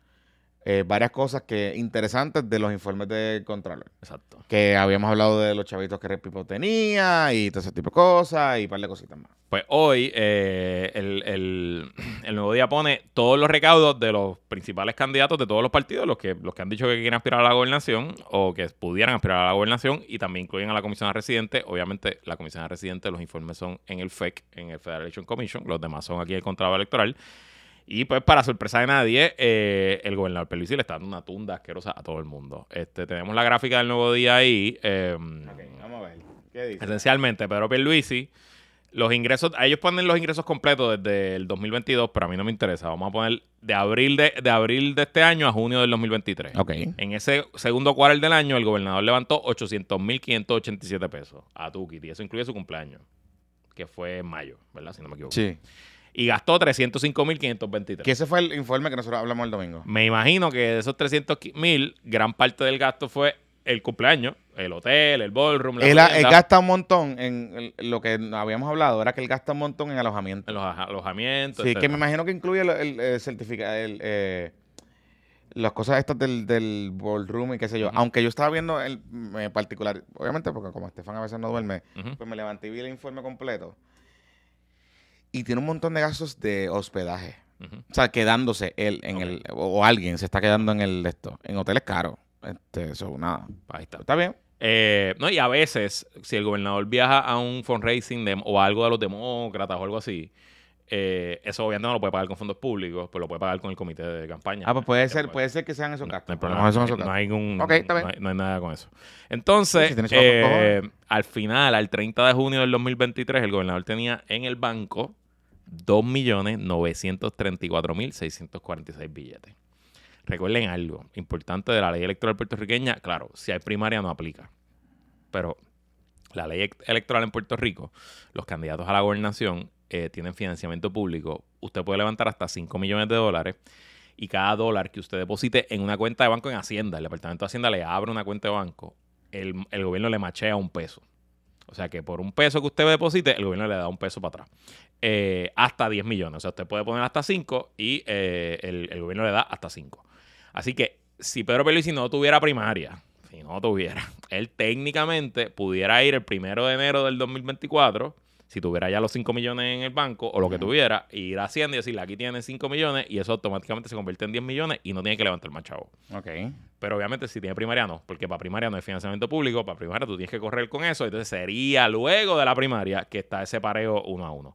eh, varias cosas que interesantes de los informes del Contralor. Exacto. Que habíamos hablado de los chavitos que Repipo tenía y todo ese tipo de cosas y un par de cositas más. Pues hoy eh, el, el- el nuevo día pone todos los recaudos de los principales candidatos de todos los partidos, los que, los que han dicho que quieren aspirar a la gobernación o que pudieran aspirar a la gobernación y también incluyen a la comisión de residente. Obviamente la comisión de residente, los informes son en el FEC, en el Federal Election Commission, los demás son aquí en el Contralor Electoral. Y pues para sorpresa de nadie, eh, el gobernador Pierluisi le está dando una tunda asquerosa a todo el mundo. Este, tenemos la gráfica del nuevo día ahí. eh, vamos a ver. ¿Qué dice? Esencialmente, Pedro Pierluisi, los ingresos, a ellos ponen los ingresos completos desde el 2022, pero a mí no me interesa. Vamos a poner de abril de, de abril de este año a junio del 2023. Ok. En ese segundo cuarto del año, el gobernador levantó 800.587 pesos a Tukiti. Y eso incluye su cumpleaños, que fue en mayo, ¿verdad? Si no me equivoco. Sí. Y gastó 305.523. Que ese fue el informe que nosotros hablamos el domingo. Me imagino que de esos 300.000, gran parte del gasto fue el cumpleaños, el hotel, el ballroom, la Él, él gasta un montón en el- lo que habíamos hablado, era que él gasta un montón en alojamiento. en los alojamientos. Sí, que me imagino que incluye el, el, el certificado, eh, las cosas estas del, del ballroom y qué sé yo. Aunque yo estaba viendo el en particular, obviamente porque como Estefan a veces no duerme, pues me levanté y vi el informe completo. Y tiene un montón de gastos de hospedaje. O sea, quedándose él en el, o, alguien se está quedando en el esto, en hoteles caros. Este, eso, nada. Ahí está. Está bien. Eh, no, y a veces, si el gobernador viaja a un fundraising de- o algo de los demócratas o algo así, eh, eso obviamente no lo puede pagar con fondos públicos, pues lo puede pagar con el comité de campaña. Ah, pues puede ser, puede- puede ser que sean esos gastos. no hay A problema. No esos hay, no gastos. hay ningún- Ok, está bien. no hay- no hay nada con eso. Entonces, Sí, si eh, al final, al 30 de junio del 2023, el gobernador tenía en el banco 2.934.646 billetes. Recuerden algo importante de la ley electoral puertorriqueña. Claro, si hay primaria no aplica. Pero la ley ec- electoral en Puerto Rico, los candidatos a la gobernación eh, tienen financiamiento público. Usted puede levantar hasta 5 millones de dólares y cada dólar que usted deposite en una cuenta de banco en Hacienda, el Departamento de Hacienda le abre una cuenta de banco, el, el gobierno le machea un peso. O sea que por un peso que usted deposite, el gobierno le da un peso para atrás. Eh, hasta 10 millones. O sea, usted puede poner hasta 5 y eh, el, gobierno le da hasta 5. Así que si Pedro Pierluisi no tuviera primaria, si no tuviera, él técnicamente pudiera ir el primero de enero del 2024, si tuviera ya los 5 millones en el banco o lo que tuviera, ir a Hacienda y decirle, aquí tiene 5 millones y eso automáticamente se convierte en 10 millones y no tiene que levantar más chavo. Ok. Pero obviamente si tiene primaria no, porque para primaria no hay financiamiento público, para primaria tú tienes que correr con eso, entonces sería luego de la primaria que está ese pareo uno a uno.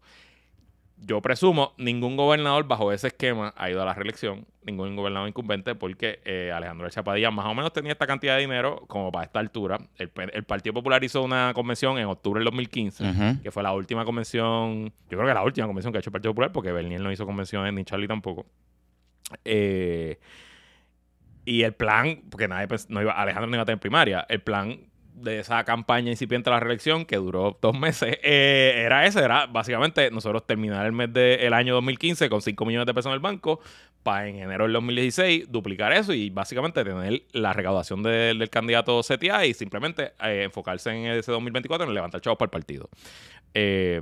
Yo presumo, ningún gobernador bajo ese esquema ha ido a la reelección, ningún gobernador incumbente, porque eh, Alejandro Chapadilla más o menos tenía esta cantidad de dinero como para esta altura. El, el Partido Popular hizo una convención en octubre del 2015, Ujú. que fue la última convención, yo creo que la última convención que ha hecho el Partido Popular, porque Bernier no hizo convenciones ni Charlie tampoco. Eh, y el plan, porque nadie no iba, Alejandro no iba a tener primaria, el plan de esa campaña incipiente a la reelección, que duró dos meses, eh, era ese, era básicamente nosotros terminar el mes del año 2015 con 5 millones de pesos en el banco, para en enero del 2016 duplicar eso y básicamente tener la recaudación de- del candidato CTA y simplemente eh, enfocarse en ese 2024 en levantar chavos para el partido. Eh,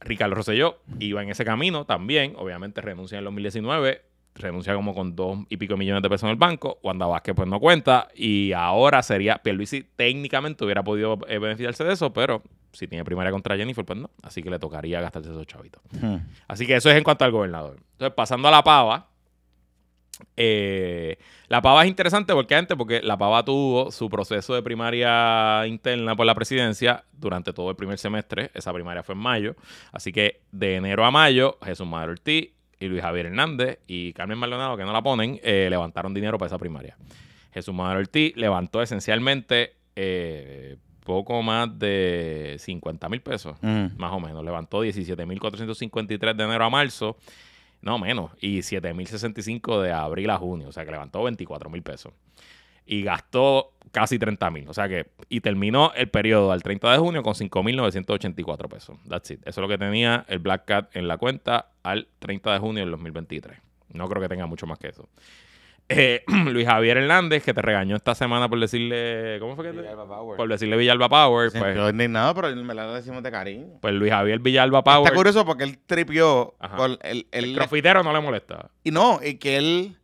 Ricardo Rosselló iba en ese camino también. Obviamente renuncia en el 2019. Renuncia como con dos y pico millones de pesos en el banco. Wanda Vázquez pues no cuenta. Y ahora sería... Pierluisi técnicamente hubiera podido eh, beneficiarse de eso, pero si tiene primaria contra Jennifer, pues no. Así que le tocaría gastarse esos chavitos. Ujú. Así que eso es en cuanto al gobernador. Entonces, pasando a la pava. eh, la pava es interesante porque antes, porque la pava tuvo su proceso de primaria interna por la presidencia durante todo el primer semestre. Esa primaria fue en mayo. Así que de enero a mayo, Jesús Madero Ortiz y Luis Javier Hernández y Carmen Maldonado, que no la ponen, eh, levantaron dinero para esa primaria. Jesús Madero Ortiz levantó esencialmente eh, poco más de 50 mil pesos más o menos. Levantó 17.453 de enero a marzo No, menos. Y 7.065 de abril a junio. O sea que levantó 24 mil pesos. Y gastó casi 30 mil. O sea que. Y terminó el periodo al 30 de junio con 5.984 pesos. That's it. Eso es lo que tenía el Black Cat en la cuenta al 30 de junio del 2023. No creo que tenga mucho más que eso. Eh, Luis Javier Hernández, que te regañó esta semana por decirle. ¿Cómo fue que te- Villalba Power. Por decirle Villalba Power. Sí, Pues, yo indignado, pero me la decimos de cariño. pues Luis Javier Villalba Power. Está curioso porque él tripió. Con el, El el- crofitero no le molesta. y no, y que él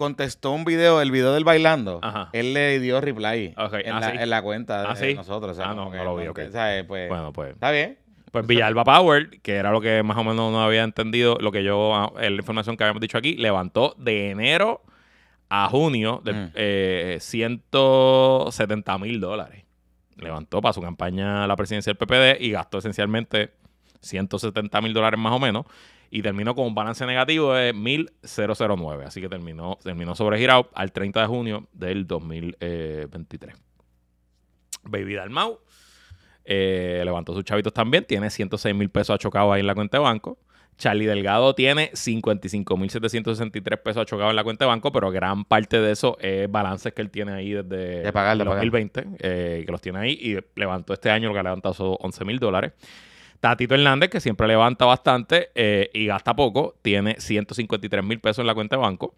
contestó un video, el video del bailando. Ajá. Él le dio reply en, ah, la, sí. en la cuenta Ah, de sí. nosotros. o sea, Ah, no, lo vi. Pues, Bueno, pues. Está bien. Pues Villalba Power, que era lo que más o menos no había entendido, lo que yo, ah, la información que habíamos dicho aquí, levantó de enero a junio de, Mm. eh, 170 mil dólares. Levantó para su campaña a la presidencia del PPD y gastó esencialmente 170 mil dólares más o menos. Y terminó con un balance negativo de 1.009. Así que terminó, terminó sobregirado al 30 de junio del 2023. Baby Dalmau eh, levantó sus chavitos también. Tiene 106 mil pesos achocados ahí en la cuenta de banco. Charlie Delgado tiene 55.763 pesos achocados en la cuenta de banco, pero gran parte de eso es balances que él tiene ahí desde De pagar, de el pagar. 2020, eh, que los tiene ahí y levantó este año lo que ha levantado son 11 mil dólares. Tatito Hernández, que siempre levanta bastante eh, y gasta poco, tiene 153 mil pesos en la cuenta de banco.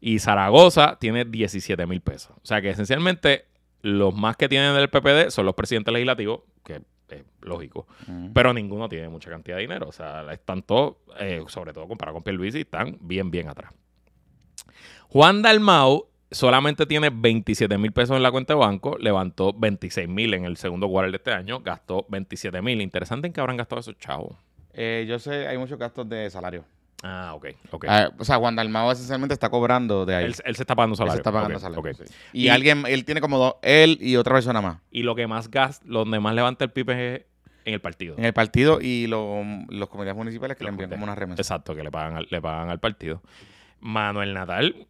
Y Zaragoza tiene 17 mil pesos. O sea que esencialmente los más que tienen del PPD son los presidentes legislativos, que es lógico. Pero ninguno tiene mucha cantidad de dinero. O sea, están todos, eh, sobre todo comparado con Pierluisi, están bien, bien atrás. Juan Dalmau solamente tiene 27 mil pesos en la cuenta de banco, levantó 26 mil en el segundo quarter de este año, gastó 27 mil. Interesante en qué habrán gastado esos chavos. Eh, yo sé, hay muchos gastos de salario. Ah, ok, ok. Ah, o sea, Juan Dalmao esencialmente está cobrando de ahí. él, él se está pagando Él salario. se está pagando salario. sí. Y, Y- alguien, él tiene como dos, él y otra persona más. Y lo que más gasta, donde más levanta el PIB es en el partido. En el partido y lo- los comunidades municipales que Los le envían comités. como una remesa. Exacto, que le pagan, al, le pagan al partido. Manuel Natal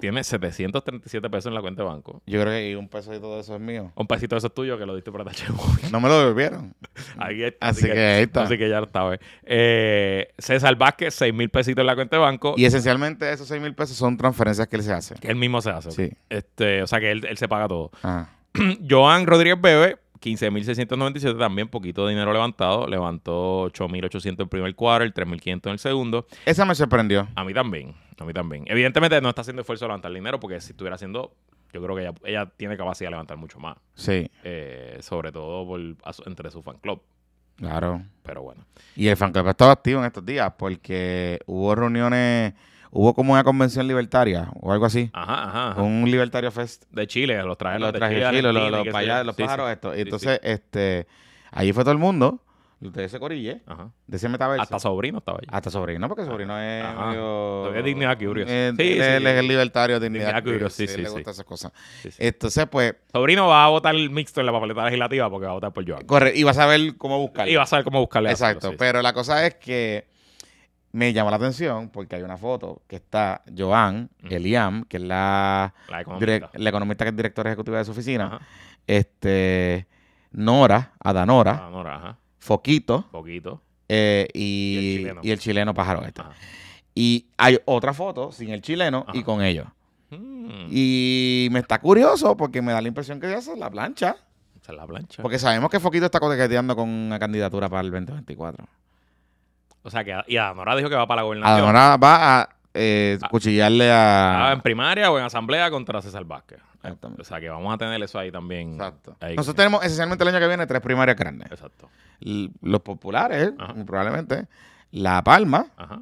tiene 737 pesos en la cuenta de banco. Yo creo que un peso y todo eso es mío. Un pesito de eso es tuyo que lo diste para Tache No me lo devolvieron. Ahí está, Así que ahí está. Así que ya está. Eh, César Vázquez, 6 mil pesitos en la cuenta de banco. Y esencialmente esos 6 mil pesos son transferencias que él se hace. que él mismo se hace. Sí. Este, o sea que él, él se paga todo. Ajá. Joan Rodríguez Bebe, 15.697, también poquito dinero levantado. Levantó 8.800 el primer quarter, 3.500 en el segundo. Esa me sorprendió. A mí también, a mí también. Evidentemente no está haciendo esfuerzo de levantar dinero porque si estuviera haciendo, yo creo que ella, ella tiene capacidad de levantar mucho más. Sí, eh, sobre todo por, entre su fan club. claro. Pero bueno. Y el fan club ha estado activo en estos días porque hubo reuniones, hubo como una convención libertaria o algo así. Ajá, ajá. ajá. Un libertario fest. De Chile, los traen los de trajes Chile, Chile, los, y los, payas- los Sí, sí. pájaros estos. Sí, Entonces, este, allí fue todo el mundo, de ese corille, Ajá. de ese metaverso. Hasta sobrino estaba allí. Hasta sobrino, porque sobrino es medio... Es dignidad curious. Eh, Sí, él, sí. él es el libertario de dignidad, Dignidad sí, sí, sí, le sí. gustan esas cosas. Sí, sí. Entonces, pues, Sobrino va a votar mixto en la papeleta legislativa porque va a votar por Joan. corre, y vas a ver cómo buscarlo. Y va a saber cómo buscarle. Exacto, sí, pero la cosa es que me llama la atención porque hay una foto que está Joan. Eliam, que es la. La economista. la economista que es directora ejecutiva de su oficina, Ajá. este Nora, Adanora, Ah, Nora, ajá. Foquito Poquito. eh, Y y, el chileno. y el chileno pájaro este. Ajá. Y hay otra foto sin el chileno y con ellos. Mm, Y me está curioso porque me da la impresión que ya es la plancha. Esa es la plancha. Porque sabemos que Foquito está coqueteando con una candidatura para el 2024. O sea que y Nora dijo que va para la gobernación. Adanora va a eh, Ah. cuchillarle Ah, a... en primaria o en asamblea contra César Vázquez. Exactamente. O sea que vamos a tener eso ahí también. Exacto. Ahí. Nosotros tenemos esencialmente el año que viene tres primarias grandes. Exacto. L- Los populares, Ajá. probablemente, La Palma Ajá.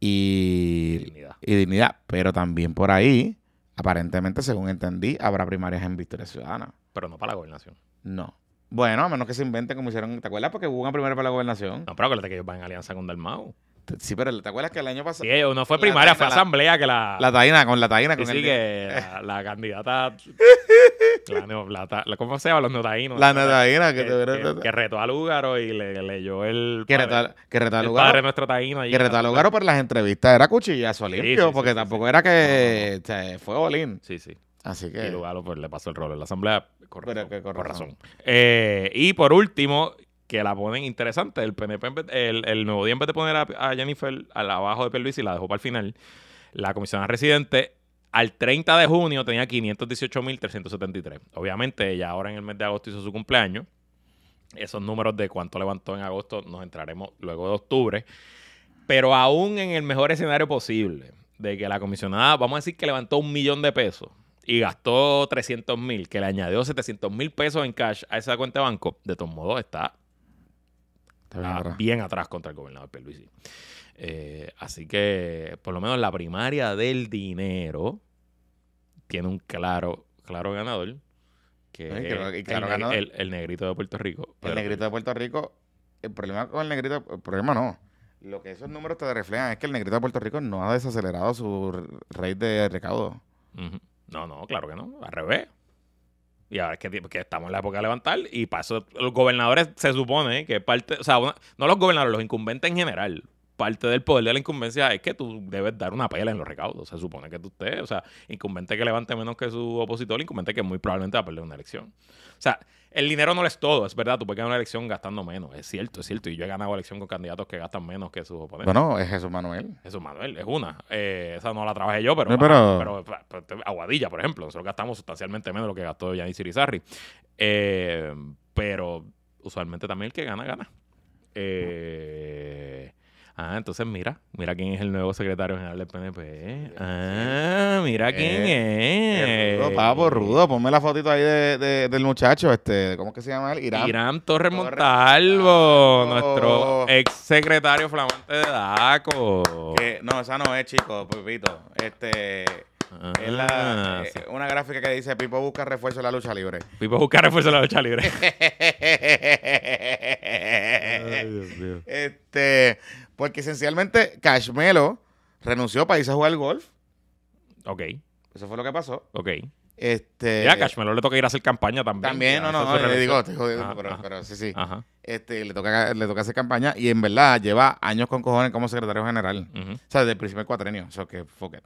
y, Dignidad. y Dignidad. Pero también por ahí, aparentemente, según entendí, habrá primarias en Victoria Ciudadana. Pero no para la gobernación. No. Bueno, a menos que se inventen como hicieron. ¿Te acuerdas? Porque hubo una primaria para la gobernación. No, pero acuérdate que ellos van en alianza con Dalmau. Sí, pero ¿te acuerdas que el año pasado. Sí, no fue primaria, fue la- asamblea que la. La taína, con la taína, con sí, el- que la, la candidata. la, neo- la ¿Cómo se llama? Los notaínos. La taína que, que, que- que retó a Lúgaro y le, leyó el. que padre- reta- que reta el lugar- padre nuestro taíno. allí. Que retalogaron por las entrevistas era cuchillazo limpio, sí, sí, porque tampoco era que fue bolín. Sí, sí. Así Y que. Lugaro pues, le pasó el rol en la asamblea. Con Pero razón. con razón. razón. Eh, y por último, que la ponen interesante. El PNP, el, el nuevo día en vez de poner a, a Jennifer al abajo de Pierluisi, la dejó para el final. La comisionada residente al 30 de junio tenía 518.373. Obviamente ella ahora en el mes de agosto hizo su cumpleaños. Esos números de cuánto levantó en agosto nos entraremos luego de octubre. Pero aún en el mejor escenario posible, de que la comisionada, vamos a decir que levantó un millón de pesos y gastó 300 mil, que le añadió 700 mil pesos en cash a esa cuenta de banco, de todos modos está Está bien, atrás contra el gobernador Pierluisi. Eh, así que, por lo menos la primaria del dinero tiene un claro, claro ganador, que claro- claro el, ne- ganador. el- el negrito de Puerto Rico. El negrito de Puerto Rico, el problema con el negrito, el problema no. Lo que esos números te reflejan es que el negrito de Puerto Rico no ha desacelerado su rate de recaudo. Ujú. No, no, claro que no, al revés. Y ahora es que, estamos en la época de levantar y para eso los gobernadores se supone que parte, o sea, no los gobernadores, los incumbentes en general, parte del poder de la incumbencia es que tú debes dar una pela en los recaudos. Se supone que tú estés, o sea, incumbente que levante menos que su opositor, incumbente que muy probablemente va a perder una elección. O sea, el dinero no lo es todo, es verdad, tú puedes ganar una elección gastando menos, es cierto, es cierto. Y yo he ganado elección con candidatos que gastan menos que sus oponentes. Bueno, es Jesús Manuel. Eso, Manuel, es una. Eh, esa no la trabajé yo, pero, pero- pero- pero- Aguadilla, por ejemplo. Nosotros gastamos sustancialmente menos de lo que gastó Yanis Irizarry. Eh, pero usualmente también el que gana, gana. Eh, ah, entonces mira, mira quién es el nuevo secretario general del PNP. Ah, mira quién Eh, es. Rudo, papo, rudo. Ponme la fotito ahí de, de- del muchacho, este, ¿cómo es que se llama él? Irán. Irán Torres Torres Montalvo, Montalvo. nuestro ex secretario flamante de DACO. Que- no, esa no es, chico, Pepito. Este, es la, Ah, eh, sí. una gráfica que dice Pipo busca refuerzo en la lucha libre. Pipo buscar refuerzo de la lucha libre. Dios mío. este, porque esencialmente Cashmelo renunció para irse a jugar golf. Ok, Eso fue lo que pasó. ok. Este, Ya, a Cashmelo le toca ir a hacer campaña también. También, Ya, no, no, esa no, le digo, jodiendo, Ajá, pero, ajá. pero sí, sí. Ajá. Este, le toca, le toca hacer campaña y en verdad lleva años con cojones como secretario general. ujú. O sea, desde el primer cuatrenio. O sea, que fuck it.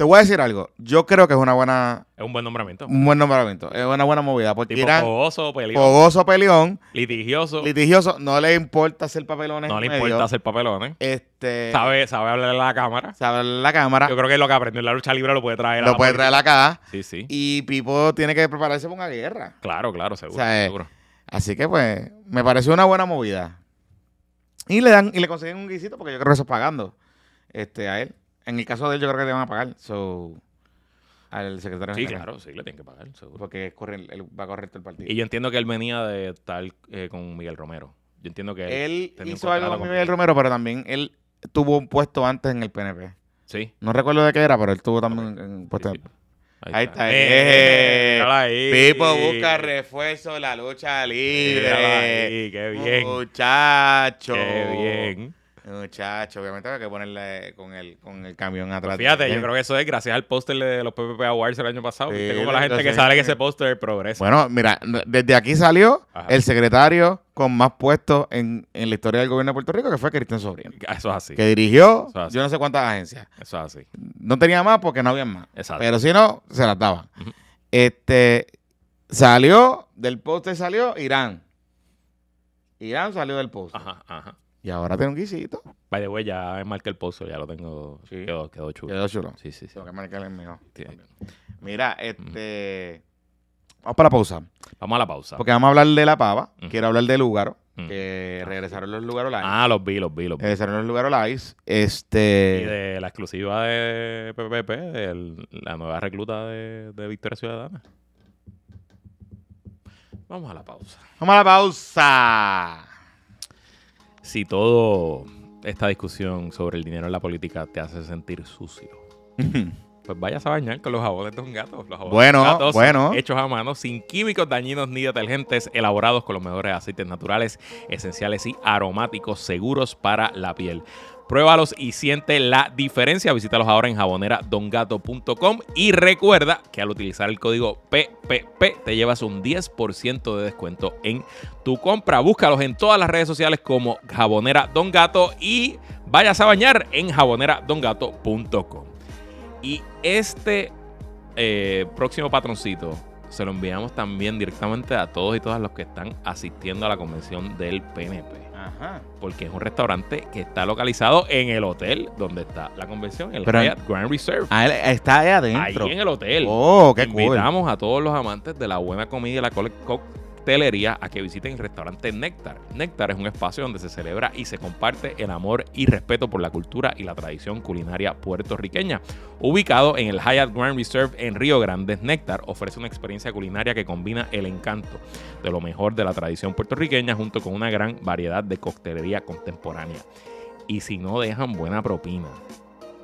Te voy a decir algo. Yo creo que es una buena, Es un buen nombramiento. un buen nombramiento. Es una buena movida. Porque Tipo Irán, fogoso, peleón, fogoso peleón, litigioso. litigioso, no le importa hacer papelones. no le medio. importa hacer papelones. Este, Sabe, sabe hablar a la cámara. sabe la cámara, Yo creo que lo que aprendió en la lucha libre lo puede traer a lo la puede traer acá. Sí, sí. Y Pipo tiene que prepararse para una guerra. Claro, claro, seguro. O sea, eh, seguro. Así que, pues, me pareció una buena movida. Y le dan, y le consiguen un guisito porque yo creo que eso es pagando este, a él. En el caso de él, yo creo que le van a pagar. So, al secretario Sí, general. claro, sí, le tienen que pagar, seguro. Porque él va a correr todo el partido. Y yo entiendo que él venía de estar eh, con Miguel Romero. Yo entiendo que él tenía un hizo algo contrato con Miguel Romero, pero también él tuvo un puesto antes en el PNP. Sí. No recuerdo de qué era, pero él tuvo también un puesto. sí. Ahí está. Eh, Eh, míralo ahí. Pipo busca refuerzo la lucha libre. Ahí, qué bien. Muchacho. Qué bien. Muchacho, obviamente hay que ponerle con el, con el camión atrás. Fíjate, yo creo que eso es gracias al póster de los PPP Awards el año pasado. Sí, Viste la gente que sale en ese póster progresa. Bueno, mira, desde aquí salió Ajá. el secretario con más puestos en, en la historia del gobierno de Puerto Rico, que fue Cristian Sobrino. Eso es así. Que dirigió es yo no sé cuántas agencias. Eso es así. No tenía más porque no había más. Exacto. Pero si no, se las daban. Este salió, del póster salió Irán. Irán salió del póster. Ajá, ajá. Y ahora tiene un guisito. By the way, ya marqué el póster, ya lo tengo. Sí. Quedó, quedó chulo. Quedó chulo. Sí, sí, sí. Tengo que marcarle el mío. Sí. Mira, este. Vamos para la pausa. Vamos a la pausa. Porque vamos a hablar de la pava. Ujú. Quiero hablar de Lugaro. Ujú. Que regresaron los Lugaro Live. Ah, los vi, los vi, los vi. Regresaron los Lugaro Lives. Y Este. de la exclusiva de PPP, de la nueva recluta de, de Victoria Ciudadana. Vamos a la pausa. Vamos a la pausa. Si todo esta discusión sobre el dinero en la política te hace sentir sucio, pues vayas a bañar con los jabones de un gato. Los jabones Bueno, de un gato son bueno. hechos a mano, sin químicos dañinos ni detergentes, elaborados con los mejores aceites naturales, esenciales y aromáticos seguros para la piel. Pruébalos y siente la diferencia. Visítalos ahora en jaboneradongato.com y recuerda que al utilizar el código PPP te llevas un 10% de descuento en tu compra. Búscalos en todas las redes sociales como Jabonera y vayas a bañar en jaboneradongato.com. Y este eh, próximo patroncito se lo enviamos también directamente a todos y todas los que están asistiendo a la convención del PNP. Ajá. Porque es un restaurante que está localizado en el hotel donde está la convención, el Pero- Hyatt Grand Reserve. Ah, está ahí adentro. Ahí en el hotel. Oh, qué cool. Invitamos a todos los amantes de la buena comida y la cole- coctelería a que visiten el restaurante Néctar. Néctar es un espacio donde se celebra y se comparte el amor y respeto por la cultura y la tradición culinaria puertorriqueña. Ubicado en el Hyatt Grand Reserve en Río Grande, Néctar ofrece una experiencia culinaria que combina el encanto de lo mejor de la tradición puertorriqueña junto con una gran variedad de coctelería contemporánea. Y si no dejan buena propina,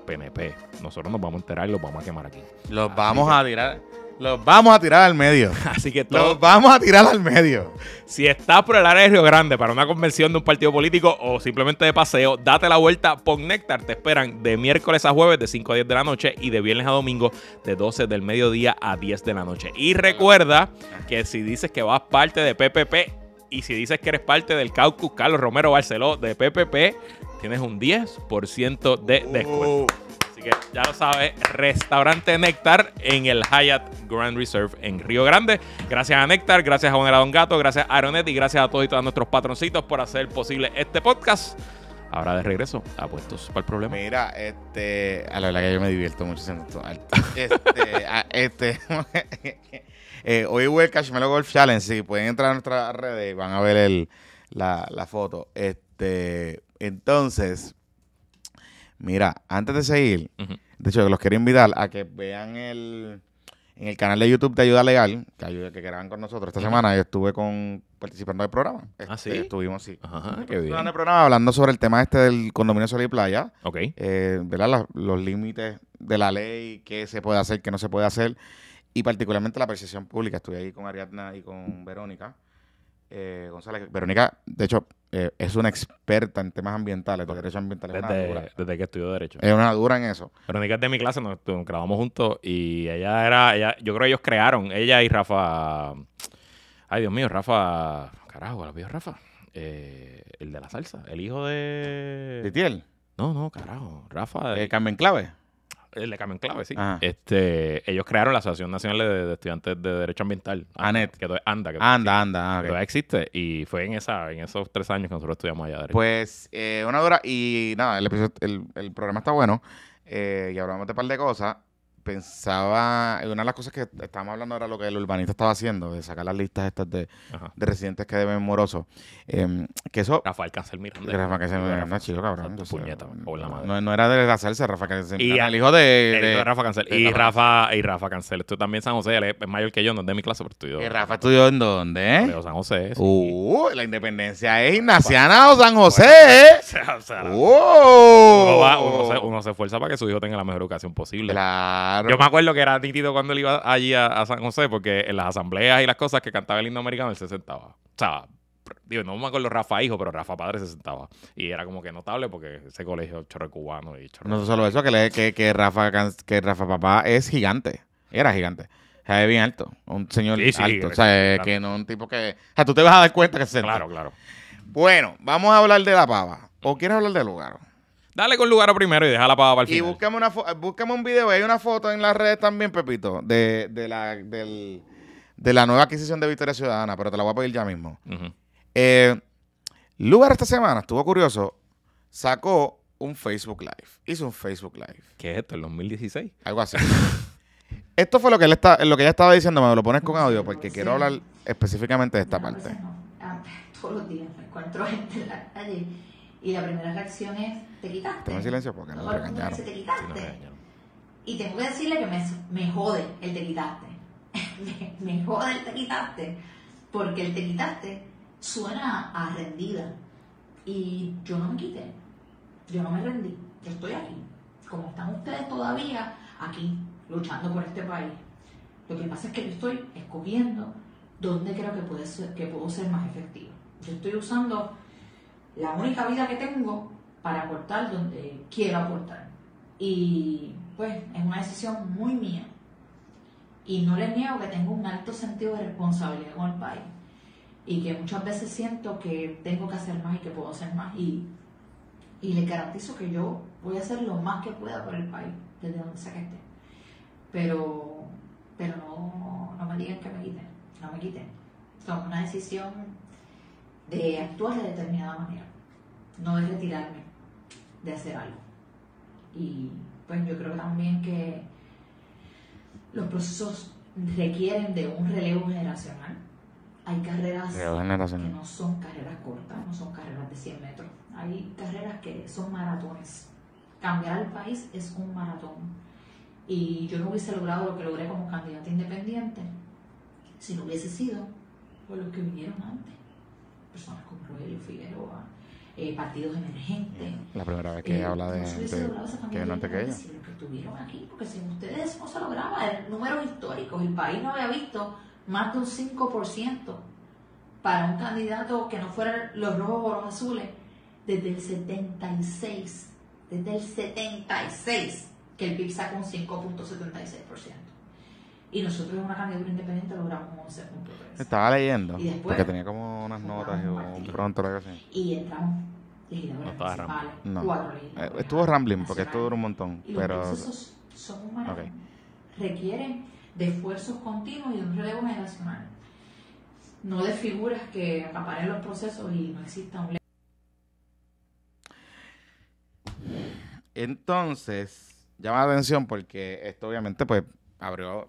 PNP, nosotros nos vamos a enterar y los vamos a quemar aquí. Los vamos a tirar. Los vamos a tirar al medio. Así que todo, Los vamos a tirar al medio. Si estás por el área de Río Grande para una convención de un partido político o simplemente de paseo, date la vuelta por Néctar. Te esperan de miércoles a jueves de 5 a 10 de la noche y de viernes a domingo de 12 del mediodía a 10 de la noche. Y recuerda que si dices que vas parte de PPP y si dices que eres parte del Caucus Carlos Romero Barceló de PPP, tienes un 10% de descuento. Así ya lo sabes, Restaurante Néctar en el Hyatt Grand Reserve en Río Grande. Gracias a Néctar, gracias a Bonera Don Gato, gracias a Aeronet y gracias a todos y todas nuestros patroncitos por hacer posible este podcast. Ahora de regreso, apuestos para el problema. Mira, este. A la verdad que yo me divierto mucho esto. Este. a- este eh, hoy hubo el Cashmelo Golf Challenge. Si pueden entrar a nuestras redes y van a ver la, la foto. Este. Entonces. Mira, antes de seguir, de hecho, los quiero invitar a que vean el, en el canal de YouTube de Ayuda Legal, que, ayuda, que graban con nosotros. Esta semana yo estuve con participando del programa. ¿Ah, Este, sí? Estuvimos, sí. Ajá, qué Estuvimos en bien. el programa hablando sobre el tema este del condominio Sol y Playa, Ok. eh, ¿verdad? Los límites de la ley, qué se puede hacer, qué no se puede hacer, y particularmente la percepción pública. Estuve ahí con Ariadna y con Verónica. Eh, González, Verónica, de hecho, eh, es una experta en temas ambientales, de derechos ambientales. Desde, desde que estudió Derecho. Es una dura en eso. Verónica es de mi clase, nos, nos grabamos juntos y ella era, ella, yo creo que ellos crearon, ella y Rafa, ay Dios mío, Rafa, carajo, ¿la vio Rafa? Eh, el de la salsa, el hijo de... Titiel, No, no, carajo, Rafa, eh, Carmen Clave. El de Carmen Clave, sí. Ajá. Este, ellos crearon la Asociación Nacional de, de Estudiantes de Derecho Ambiental. ANET. Que ANDA. Que Anda, anda. ah, existe, ok. todavía existe y fue en esa en esos tres años que nosotros estudiamos allá Derecho. Pues eh, una dura y nada, el, episodio- el, el programa está bueno eh, y hablamos de un par de cosas. Pensaba, una de las cosas que estábamos hablando era lo que el urbanista estaba haciendo, de sacar las listas estas de, de residentes que deben morosos. Em, que eso... Rafael Cancel Miranda. Rafa que se Rafa- no, chico, cabrón. puñeta, por la madre. no, no era de hacerse, Rafa que se- Y el hijo de, de- Rafa Cancel. Y Rafa. Rafa, y Rafa Cancel. Esto también San José. Él es mayor que yo, no es de mi clase, pero estudió. que Rafa estudió en dónde? Colegio San José. Uh, la independencia es Ignaciana o San José. O o uno se esfuerza para que su hijo tenga la mejor educación posible. Claro. Yo me acuerdo que era nítido cuando él iba allí a, a San José, porque en las asambleas y las cosas que cantaba el himno americano, él se sentaba. O sea, digo, no me acuerdo Rafa hijo, pero Rafa padre se sentaba. Y era como que notable porque ese colegio chorro cubano y chorro. No solo eso, que, le- que, que Rafa que Rafa Papá es gigante. Era gigante. O sea, es bien alto. Un señor Sí, sí, alto. O sea, es que no un tipo que. O sea, tú te vas a dar cuenta que se Claro, claro. Bueno, vamos a hablar de la pava. ¿O quieres hablar del lugar? Dale con lugar primero y déjala para, para el Y final. búscame, una búscame un video. Hay una foto en las redes también, Pepito, de, de, la, del- de la nueva adquisición de Victoria Ciudadana, pero te la voy a pedir ya mismo. Eh, Lugar esta semana, estuvo curioso, sacó un Facebook Live. Hizo un Facebook Live. ¿Qué es esto? ¿El 2016? Algo así. Esto fue lo que él está, lo que ella estaba diciendo, me lo pones con audio porque quiero hablar específicamente de esta parte. Todos los días me encuentro gente en la calle y la primera reacción es, te quitaste. Toma silencio porque el mundo regañaron. te Sí, quitaste. regañaron. Y tengo que decirle que me, me jode el te quitaste. me, me jode el te quitaste. Porque el te quitaste suena a rendida. Y yo no me quité. Yo no me rendí. Yo estoy aquí. Como están ustedes todavía aquí, luchando por este país. Lo que pasa es que yo estoy escogiendo dónde creo que, puede ser, que puedo ser más efectivo. Yo estoy usando la única vida que tengo para aportar donde quiero aportar. Y pues es una decisión muy mía. Y no les niego que tengo un alto sentido de responsabilidad con el país. Y que muchas veces siento que tengo que hacer más y que puedo hacer más. Y, y les garantizo que yo voy a hacer lo más que pueda por el país, desde donde sea que esté. Pero, pero no, no me digan que me quite, no me quite. Tomé una decisión de actuar de determinada manera, no de retirarme de hacer algo. Y pues yo creo también que los procesos requieren de un relevo generacional. Hay carreras generacional. que no son carreras cortas, no son carreras de 100 metros. Hay carreras que son maratones. Cambiar el país es un maratón. Y yo no hubiese logrado lo que logré como candidata independiente si no hubiese sido por los que vinieron antes. Personas como Rogelio Figueroa, eh, partidos emergentes. La primera vez que Eh, habla de, de- que no ella. si los que estuvieron aquí, porque sin ustedes no se lograba, números históricos, el país no había visto más de un 5% para un candidato que no fuera los rojos o los azules desde el 76, desde el 76 que el PIB sacó un 5.76%. Y nosotros en una candidatura independiente logramos un 11.3%. Estaba leyendo, Y después- porque tenía como unas notas y un pronto algo así. Y entramos legisladores No estaba municipales, No. cuatro Eh, estuvo rambling, porque esto duró un montón, Y los pero... procesos son un maratón. Ok. Requieren de esfuerzos continuos y de un relevo generacional. No de figuras que acaparen los procesos y no exista un Entonces, llama la atención porque esto obviamente pues abrió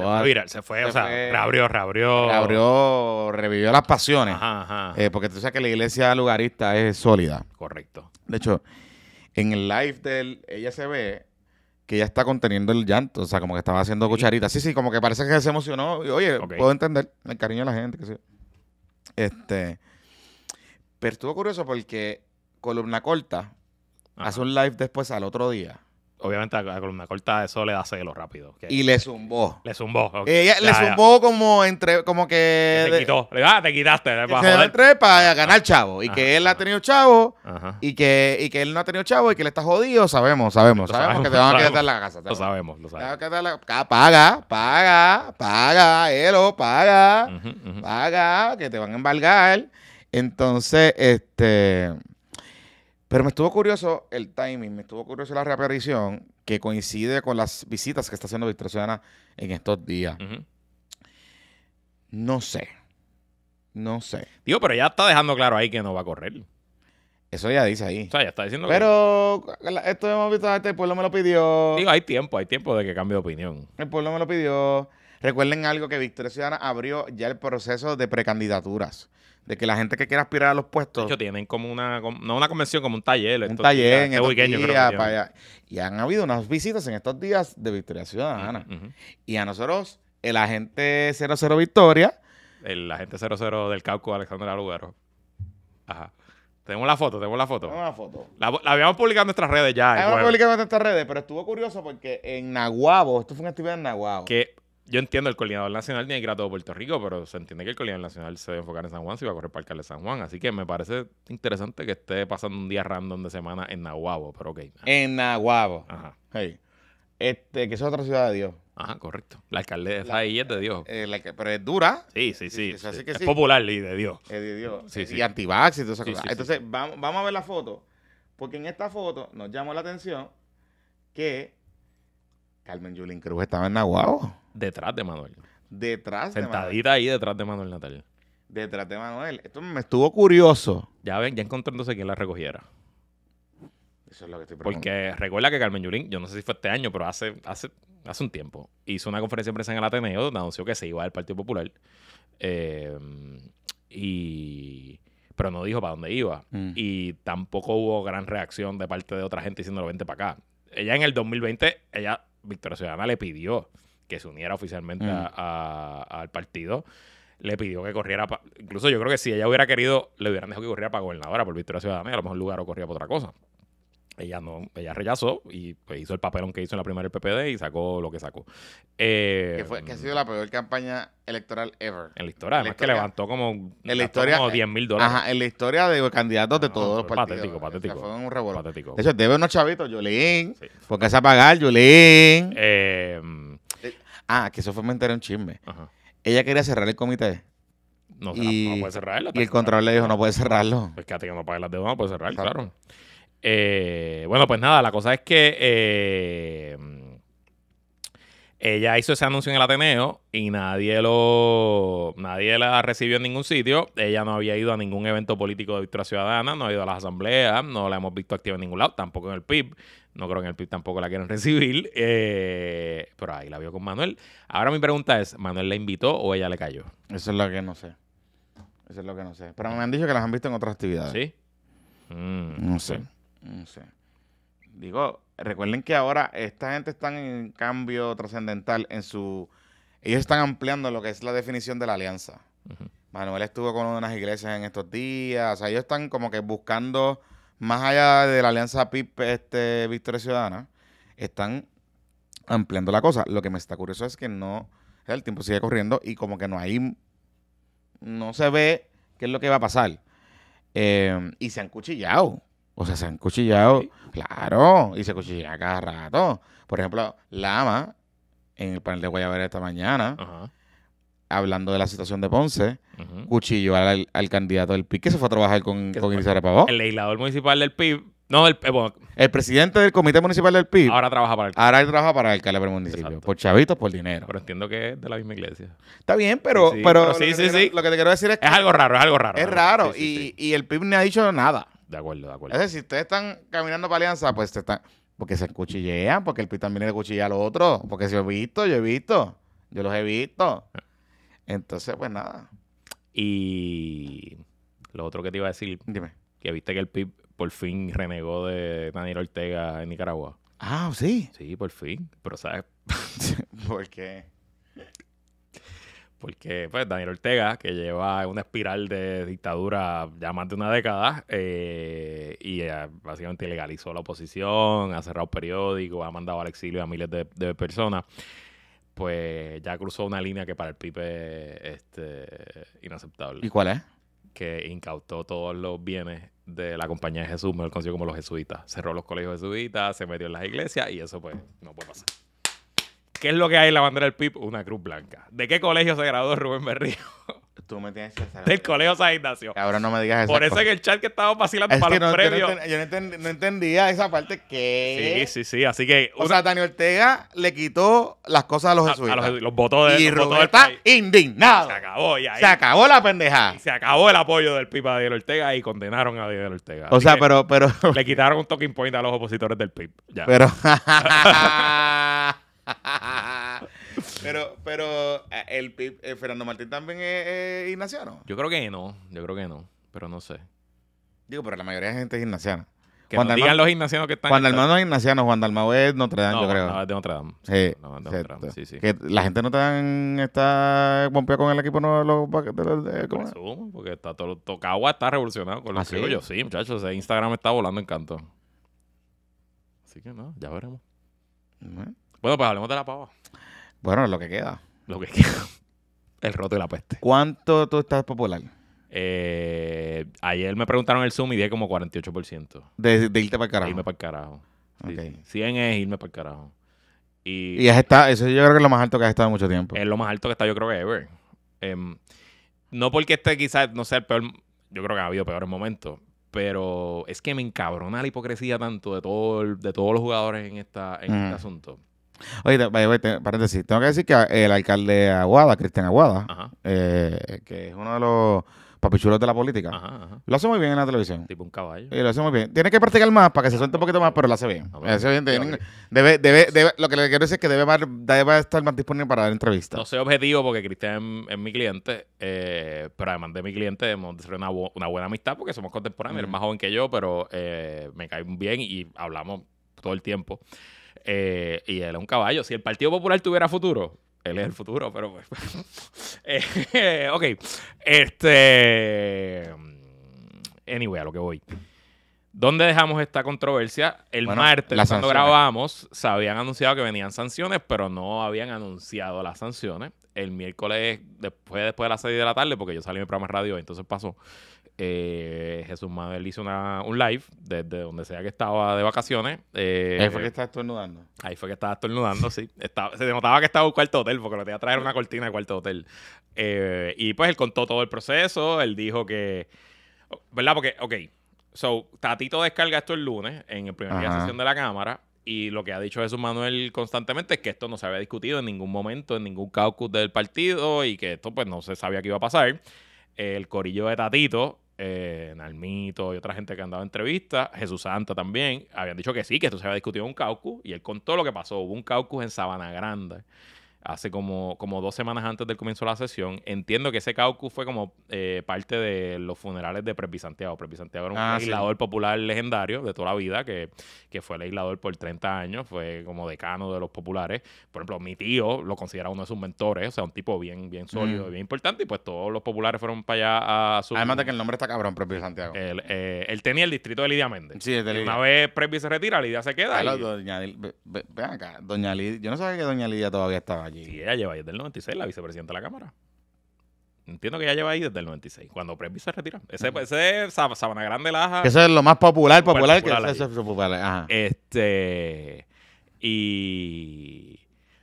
toda... viral, se fue, se o sea, fue- reabrió, reabrió. abrió, revivió las pasiones. Ajá, ajá. Eh, porque tú sabes que la iglesia lugarista es sólida. Correcto. De hecho, en el live de él, ella se ve que ella está conteniendo el llanto. O sea, como que estaba haciendo Sí. cucharitas. Sí, sí, como que parece que se emocionó. Y, oye, puedo entender el cariño de la gente. Que sí. Este. Pero estuvo curioso porque Columna Corta Ajá. hace un live después al otro día. Obviamente a la columna corta eso le da celo rápido. que Y le zumbó. le zumbó. ok. Ella Ya, le ya. zumbó como entre, como que. De- quitó. Le- Ah, te quitaste. para se para ganar chavo. Y Ajá, que él ha tenido chavo. Ajá. Y que, y que él no ha tenido chavo y que le está jodido, sabemos, sabemos, Lo sabemos, sabemos, que te van a quitar la casa. Lo sabemos, lo Te van a sabemos. la- Paga, paga, paga, Elo, paga, Ujú, ujú. paga, que te van a embargar. Entonces, este. Pero me estuvo curioso el timing, me estuvo curioso la reaparición que coincide con las visitas que está haciendo Victoria Ciudadana en estos días. No sé. No sé. Digo, pero ya está dejando claro ahí que no va a correr. Eso ya dice ahí. O sea, ya está diciendo que- Pero la- esto hemos visto antes, el pueblo me lo pidió. Digo, hay tiempo, hay tiempo de que cambie de opinión. El pueblo me lo pidió. Recuerden algo que Victoria Ciudadana abrió ya el proceso de precandidaturas. De que la gente que quiera aspirar a los puestos, hecho, tienen como una, no una convención, como un taller. un taller en este estos días tienen. para allá. Y han habido unas visitas en estos días de Victoria Ciudadana. Y a nosotros, el agente 00 Victoria, El agente 00 del Cauco, Alexander Alugaro. Ajá. Tenemos la foto, tenemos la foto. una foto. La, la habíamos publicado en nuestras redes ya. Hemos jueves. publicado en estas redes, pero estuvo curioso porque en Nahuabo, esto fue una actividad en Nahuabo. Que yo entiendo, el coordinador nacional tiene que ir a todo Puerto Rico, pero se entiende que el coordinador nacional se debe enfocar en San Juan si va a correr para el alcalde de San Juan. Así que me parece interesante que esté pasando un día random de semana en Nahuabo, pero ok. En Nahuabo. Ajá. Hey. Este, que es otra ciudad de Dios. Ajá, correcto. La alcaldesa ahí es de Dios. Eh, la que- pero es dura. Sí, sí, sí. es popular y de Dios. Es de Dios. Sí, Eh, sí. Y antivax y todas esas cosas. Entonces, Vamos, vamos a ver la foto. Porque en esta foto nos llamó la atención que Carmen Yulín Cruz estaba en Nahuabo. Detrás de Manuel. Detrás de Manuel. Sentadita ahí detrás de Manuel Natal. Detrás de Manuel. Esto me estuvo curioso. Ya ven, ya encontré entonces quién la recogiera. Eso es lo que estoy preguntando. Porque recuerda que Carmen Yulín, yo no sé si fue este año, pero hace, hace, hace un tiempo, hizo una conferencia de prensa en el Ateneo donde anunció que se iba al Partido Popular. Eh, y pero no dijo para dónde iba. Mm. Y tampoco hubo gran reacción de parte de otra gente diciendo vente para acá. Ella en el 2020, ella, Victoria Ciudadana, le pidió que se uniera oficialmente Mm. a- a- al partido. Le pidió que corriera, pa- incluso yo creo que si ella hubiera querido, le hubieran dejado que corriera para gobernadora por Victoria Ciudadana y a lo mejor el lugar o corría por otra cosa. Ella no, ella rechazó y pues, hizo el papelón que hizo en la primera del PPD y sacó lo que sacó. Eh, que, fue, que ha sido la peor campaña electoral ever. en la historia, además que levantó como, En la historia. como 10 mil dólares. Ajá, en la historia de candidatos de No, todos los partidos. patético, O sea, patético. fue un revolver. Patético. De hecho, debe unos chavitos, Yulín. Sí. Porque es a pagar, Yulín. Eh, Ah, que eso fue me enteré un chisme. ajá. Ella quería cerrar el comité. No, Y- no puede cerrarlo. Y el contralor le dijo, no puede cerrarlo. Pues quédate que no pague las deudas, no puede cerrar, claro. Eh, bueno, pues nada, la cosa es que eh, Ella hizo ese anuncio en el Ateneo y nadie lo nadie la recibió en ningún sitio. Ella no había ido a ningún evento político de Victoria Ciudadana, no ha ido a las asambleas, no la hemos visto activa en ningún lado, tampoco en el PIB. No creo que en el PIB tampoco la quieren recibir. eh, pero ahí la vio con Manuel. Ahora mi pregunta es, ¿Manuel la invitó o ella le cayó? Eso es lo que no sé. Eso es lo que no sé. Pero me han dicho que las han visto en otras actividades. ¿Sí? Mm, No sé. No sé. Digo, recuerden que ahora esta gente está en cambio trascendental en su... Ellos están ampliando lo que es la definición de la alianza. Ujú. Manuel estuvo con unas iglesias en estos días. O sea, ellos están como que buscando, más allá de la alianza PIP este, Victoria Ciudadana, están ampliando la cosa. Lo que me está curioso es que no... El tiempo sigue corriendo y como que no hay... No se ve qué es lo que va a pasar. Eh, y se han cuchillado. O sea, se han cuchillado. Sí. Claro. Y se cuchillan cada rato. Por ejemplo, Lama, en el panel de Guayabera esta mañana, Ajá. hablando de la situación de Ponce, ujú. cuchilló al, al candidato del PIB que se fue a trabajar con, con. Elizabeth Pavón. El legislador municipal del PIB. No, el, eh, bueno, El presidente del comité municipal del PIB ahora, ahora trabaja para el él trabaja para el alcalde del municipio. Exacto. Por chavitos, por dinero. Pero entiendo que es de la misma iglesia. Está bien, pero, Sí, sí, pero, pero lo, sí, que sí, quiero, lo que te quiero decir es que Es algo raro, es algo raro. es raro. Y, y el PIB no ha dicho nada. De acuerdo, de Es acuerdo. decir, si ustedes están caminando para Alianza, pues se están, porque se cuchillean, porque el PIB también le cuchilla al otro. Porque si he visto, yo he visto. Yo los he visto. Entonces, pues nada. Y lo otro que te iba a decir, Dime. que viste que el PIB por fin renegó de Daniel Ortega en Nicaragua. Ah, sí. Sí, por fin. Pero sabes, Porque. Porque pues Daniel Ortega, que lleva una espiral de dictadura ya más de una década, eh, y eh, básicamente ilegalizó la oposición, ha cerrado periódicos, ha mandado al exilio a miles de, de personas, pues ya cruzó una línea que para el PIB es este, inaceptable. ¿Y cuál es? que incautó todos los bienes de la compañía de Jesús, mejor conocido como los jesuitas. Cerró los colegios jesuitas, se metió en las iglesias y eso pues no puede pasar. ¿Qué es lo que hay en la bandera del PIB? Una cruz blanca. ¿De qué colegio se graduó Rubén Berrío? Tú me tienes que hacer. Del colegio San Ignacio. Ahora no me digas eso. Por eso en el chat que estábamos vacilando Es para que los no, yo, no premios. yo no enten- no entendía esa parte que. Sí, sí, sí. Así que O sea, Daniel Ortega le quitó las cosas a los a- a jesuitas. los, jesu- los votos de y Rubén está indignado. Se acabó y ahí Se acabó la pendeja. y se acabó el apoyo del PIB a Daniel Ortega y condenaron a Daniel Ortega. O sea, pero, pero, le quitaron un talking point a los opositores del PIB. Ya. pero, pero, pero, eh, el, Pip- eh, Fernando Martín también es, es ignaciano. Yo creo que no, yo creo que no, pero no sé. Digo, pero la mayoría de gente es ignaciana. Que Juan nos Dalmau- digan los ignacianos que están Juan el Dalmau no es ignaciano, Juan Dalmau es Notre Dame, No, yo creo. no, es de Notre Dame. Sí, Sí, no, es de sí, Notre Dame, sí, sí. Que la gente no tan está pompeada con el equipo no los de, de- de- ¿cómo? Presumo, porque está todo, Tocagua está revolucionado con ¿Ah, los sí? criollos. Sí, muchachos, Instagram está volando en canto. Así que no, ya veremos. Bueno, pues hablemos de la pava. Bueno, lo que queda. Lo que queda. El roto y la peste. ¿Cuánto tú estás popular? Eh, ayer me preguntaron el Zoom y dije como 48%. De, de irte para el carajo. Irme para el carajo. Sí, Ok. sí. 100 es irme para el carajo. Y, Y has estado, eso yo creo que es lo más alto que has estado mucho tiempo. es lo más alto que está yo creo que ever. Em, no porque este quizás no sea el peor, yo creo que ha habido peores momentos, pero es que me encabrona la hipocresía tanto de todo el- de todos los jugadores en esta en este Ujú. asunto. Oye, te- te- paréntesis, tengo que decir que el alcalde de Aguada, Cristian Aguada, eh, que es uno de los papichulos de la política, ajá, ajá. lo hace muy bien en la televisión. Tipo un caballo. Y lo hace muy bien. Tiene que practicar más para que se suelte un poquito más, pero lo hace bien. Lo hace bien. Tiene- Debe, debe, debe- lo que le quiero decir es que debe, estar más disponible para dar entrevistas. No soy objetivo porque Cristian es mi cliente, eh, pero además de mi cliente hemos de ser una, una buena amistad porque somos contemporáneos. Él es Mm. más joven que yo, pero eh, me cae bien y hablamos todo el tiempo. Eh, y él es un caballo. Si el Partido Popular tuviera futuro, él es el futuro, pero pues. eh, ok. Este. Anyway, a lo que voy. ¿Dónde dejamos esta controversia? El Bueno, martes, cuando sanciones. grabamos, se habían anunciado que venían sanciones, pero no habían anunciado las sanciones. El miércoles, después, después de las 6 de la tarde, porque yo salí en mi programa de radio, entonces pasó. eh, Jesús Manuel hizo una, un live desde donde sea que estaba de vacaciones. eh, Ahí fue que está estornudando. Ahí fue que estaba estornudando, sí. Estaba, se notaba que estaba en un cuarto hotel, porque lo tenía que traer una cortina de cuarto hotel. Eh, y pues él contó todo el proceso. Él dijo que. ¿Verdad? Porque, ok. So, Tatito descarga esto el lunes, en el primer día de sesión de la Cámara. Y lo que ha dicho Jesús Manuel constantemente es que esto no se había discutido en ningún momento, en ningún caucus del partido y que esto pues no se sabía que iba a pasar. El corillo de Tatito, eh, Nalmito y otra gente que han dado entrevistas, Jesús Santa también, habían dicho que sí, que esto se había discutido en un caucus y él contó lo que pasó. Hubo un caucus en Sabana Grande hace como, como dos semanas antes del comienzo de la sesión. Entiendo que ese caucus fue como eh, parte de los funerales de Presby Santiago. Presby Santiago era un Ah, sí. legislador popular legendario de toda la vida, que, que fue legislador por 30 años, fue como decano de los populares. Por ejemplo, mi tío lo considera uno de sus mentores, o sea, un tipo bien, bien sólido, Mm. bien importante, y pues todos los populares fueron para allá a su... Además de que el nombre está cabrón, propio Santiago. él, eh, él tenía el distrito de Lidia Méndez. Sí, de Lidia. Una vez Presby se retira, Lidia se queda. Claro, y- doña ven acá, doña Lidia. Yo no sabía que doña Lidia todavía estaba allí. Sí, ella lleva ahí desde el 96, la vicepresidenta de la Cámara. Entiendo que ella lleva ahí desde el 96, cuando Presby se retira. Ese, ese es Sab- Sabana Grande Laja. Eso es lo más popular, popular, popular que eso es popular. Ajá. Este. Y.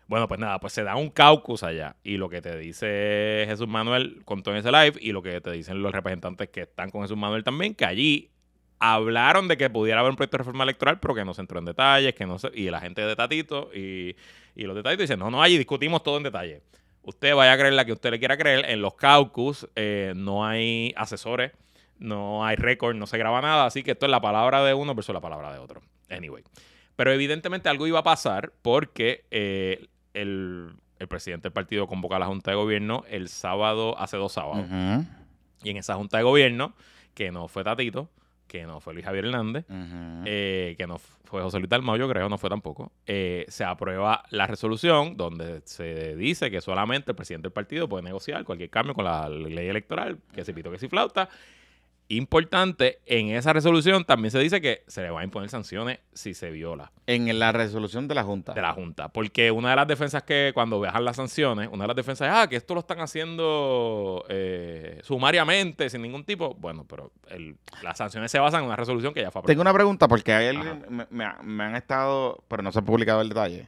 Bueno, pues nada, pues se da un caucus allá. Y lo que te dice Jesús Manuel contó en ese live, y lo que te dicen los representantes que están con Jesús Manuel también, que allí hablaron de que pudiera haber un proyecto de reforma electoral, pero que no se entró en detalles, que no se, y la gente de Tatito y, y los de Tatito dicen, no, no, allí discutimos todo en detalle. Usted vaya a creer la que usted le quiera creer. En los caucus eh, no hay asesores, no hay récord, no se graba nada, así que esto es la palabra de uno versus la palabra de otro. Anyway. Pero evidentemente algo iba a pasar porque eh, el, el presidente del partido convoca a la Junta de Gobierno el sábado, hace dos sábados. Y en esa Junta de Gobierno, que no fue Tatito, que no fue Luis Javier Hernández, eh, que no fue José Luis Dalmau, yo creo, no fue tampoco, eh, se aprueba la resolución donde se dice que solamente el presidente del partido puede negociar cualquier cambio con la ley electoral, que se pito, que si flauta. Importante, en esa resolución también se dice que se le van a imponer sanciones si se viola En la resolución de la Junta. de la Junta. Porque una de las defensas que cuando bajan las sanciones, una de las defensas es, ah, que esto lo están haciendo eh, sumariamente, sin ningún tipo. Bueno, pero el- las sanciones se basan en una resolución que ya fue Tengo una aprobada. pregunta porque Ajá. alguien, me, me ha- me han estado, pero no se ha publicado el detalle,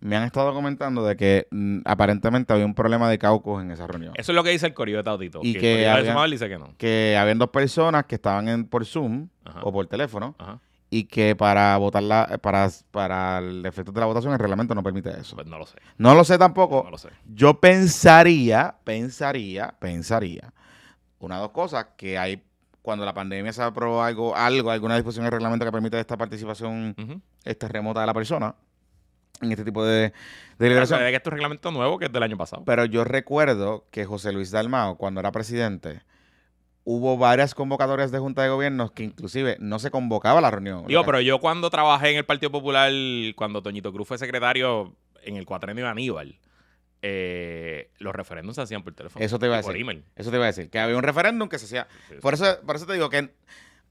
me han estado comentando de que mm, aparentemente había un problema de caucus en esa reunión. Eso es lo que dice el corillo de Tautito. Y que, que había- dice que no. Que habían dos personas que estaban en, por Zoom Ajá. o por teléfono Ajá. y que para votar la, para, para el efecto de la votación el reglamento no permite eso. Pues no lo sé. No lo sé tampoco. No lo sé. Yo pensaría, pensaría, pensaría, una dos cosas, que hay, cuando la pandemia se aprobó algo, algo, alguna disposición en el reglamento que permite esta participación Ujú. este, remota de la persona en este tipo de, deliberación. que esto es un reglamento nuevo que es del año pasado. Pero yo recuerdo que José Luis Dalmao, cuando era presidente, hubo varias convocatorias de Junta de Gobiernos que inclusive no se convocaba a la reunión. Digo, pero yo cuando trabajé en el Partido Popular, cuando Toñito Cruz fue secretario en el cuatrenio de Aníbal, eh, los referéndums se hacían por teléfono. Eso te iba a y por decir. email. Eso te iba a decir, que había un referéndum que se hacía. Sí, sí. Por eso, por eso te digo que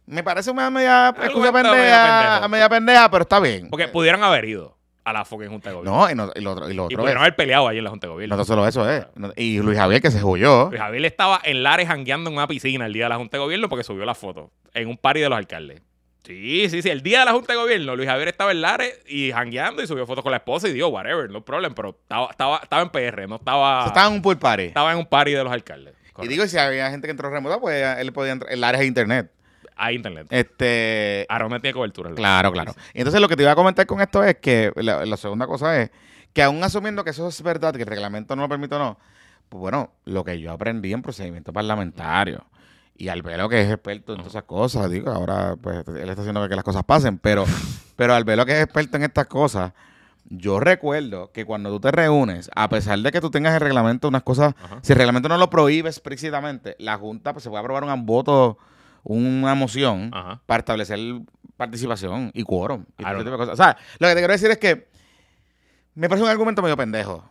me parece una media pendeja, media pendeja, pero está bien. Porque pudieran haber ido a la fucking Junta de Gobierno. No, y, no- y lo otro, y lo y otro pudieron es, haber peleado ahí en la Junta de Gobierno. no solo eso es. No- Y Luis Javier que se huyó. Luis Javier estaba en Lares jangueando en una piscina el día de la Junta de Gobierno porque subió la foto en un party de los alcaldes. Sí, sí, sí. El día de la Junta de Gobierno, Luis Javier estaba en Lares y jangueando y subió fotos con la esposa y dijo, whatever, no problem, pero estaba, estaba, estaba en PR, no estaba, estaba en un pool party. estaba en un party de los alcaldes. Y digo, y si había gente que entró remota, pues él podía entrar en áreas de internet. A internet. Este, Aaron no tiene cobertura. Claro, claro. Y entonces lo que te iba a comentar con esto es que la, la segunda cosa es que aún asumiendo que eso es verdad, que el reglamento no lo permite o no, pues bueno, lo que yo aprendí en procedimiento parlamentario y Albelo que es experto en todas esas cosas, digo, ahora pues él está haciendo que las cosas pasen, pero, pero Albelo que es experto en estas cosas, yo recuerdo que cuando tú te reúnes, a pesar de que tú tengas el reglamento, unas cosas, Ajá. si el reglamento no lo prohíbe explícitamente, la Junta pues, se puede aprobar un voto, una moción Ajá. para establecer participación y quórum. Y todo ese tipo de cosas. O sea, lo que te quiero decir es que me parece un argumento medio pendejo.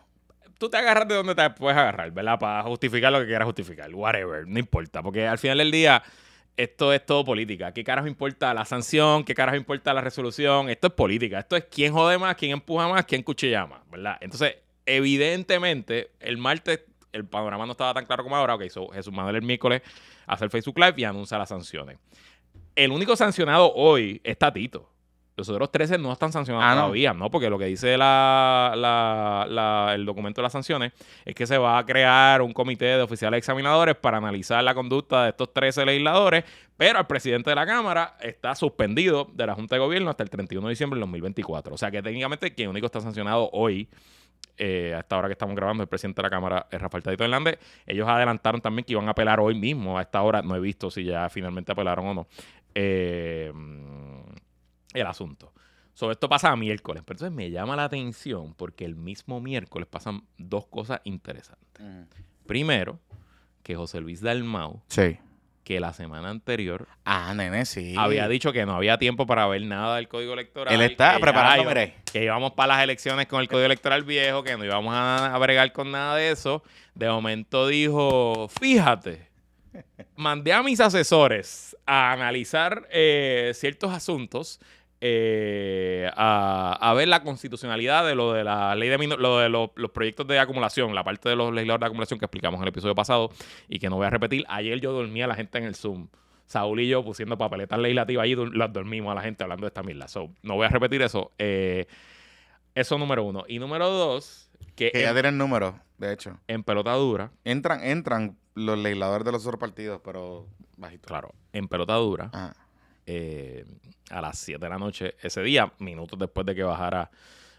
Tú te agarras de donde te puedes agarrar, ¿verdad? Para justificar lo que quieras justificar. Whatever, no importa. Porque al final del día, esto es todo política. ¿Qué carajo importa la sanción? ¿Qué carajo importa la resolución? Esto es política. Esto es quién jode más, quién empuja más, quién cuchilla más, ¿verdad? Entonces, evidentemente, el martes el panorama no estaba tan claro como ahora. Ok, so Jesús Manuel el miércoles hace el Facebook Live y anuncia las sanciones. El único sancionado hoy es Tatito. Los otros 13 no están sancionados Ah, no. todavía, ¿no? Porque lo que dice la, la- la- el documento de las sanciones es que se va a crear un comité de oficiales examinadores para analizar la conducta de estos 13 legisladores, pero el presidente de la Cámara está suspendido de la Junta de Gobierno hasta el 31 de diciembre del 2024. O sea que técnicamente quien único está sancionado hoy, eh, a esta hora que estamos grabando, el presidente de la Cámara es Rafael Tadito Hernández. Ellos adelantaron también que iban a apelar hoy mismo. A esta hora no he visto si ya finalmente apelaron o no. Eh, el asunto. Sobre esto pasa a miércoles, pero entonces me llama la atención porque el mismo miércoles pasan dos cosas interesantes. Primero, que José Luis Dalmau, Sí. Que la semana anterior Ah, nene, sí. había dicho que no había tiempo para ver nada del código electoral. Él está que preparando, mire. Que íbamos para las elecciones con el código electoral viejo, que no íbamos a, a bregar con nada de eso. De momento dijo, fíjate, mandé a mis asesores a analizar eh, ciertos asuntos, eh, a, a ver la constitucionalidad de lo de la ley de lo de los, los proyectos de acumulación, la parte de los legisladores de acumulación que explicamos en el episodio pasado y que no voy a repetir. Ayer yo dormía a la gente en el Zoom. Saúl y yo pusiendo papeletas legislativas ahí, dur- las dormimos a la gente hablando de esta mierda. So, no voy a repetir eso. Eh, eso número uno. Y número dos, que, Que ya en, tienen números, de hecho. en pelota dura, Entran, entran los legisladores de los otros partidos, pero bajito. claro, en pelota dura, Ajá. eh, a las 7 de la noche ese día, minutos después de que bajara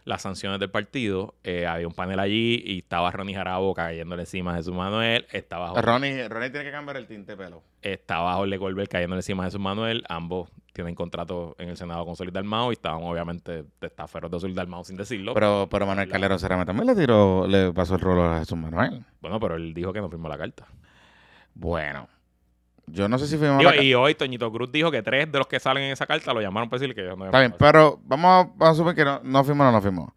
las sanciones del partido, eh, había un panel allí y estaba Ronnie Jarabo cayéndole encima a Jesús Manuel, estaba Jorge, Ronnie, Ronnie tiene que cambiar el tinte pelo. estaba Jorge Colbert cayéndole encima a Jesús Manuel, ambos tienen contrato en el Senado con Solid Dalmao y estaban obviamente testaferros de Solid Dalmao sin decirlo. Pero, pero Manuel Calderón Cerame también le tiró, le pasó el rolo a Jesús Manuel. bueno, pero él dijo que no firmó la carta. Bueno, yo no sé si fuimos Digo, a la- y hoy Toñito Cruz dijo que tres de los que salen en esa carta lo llamaron para decirle que ellos no Está bien, pero vamos a, vamos a asumir que no, no firmó o no firmó.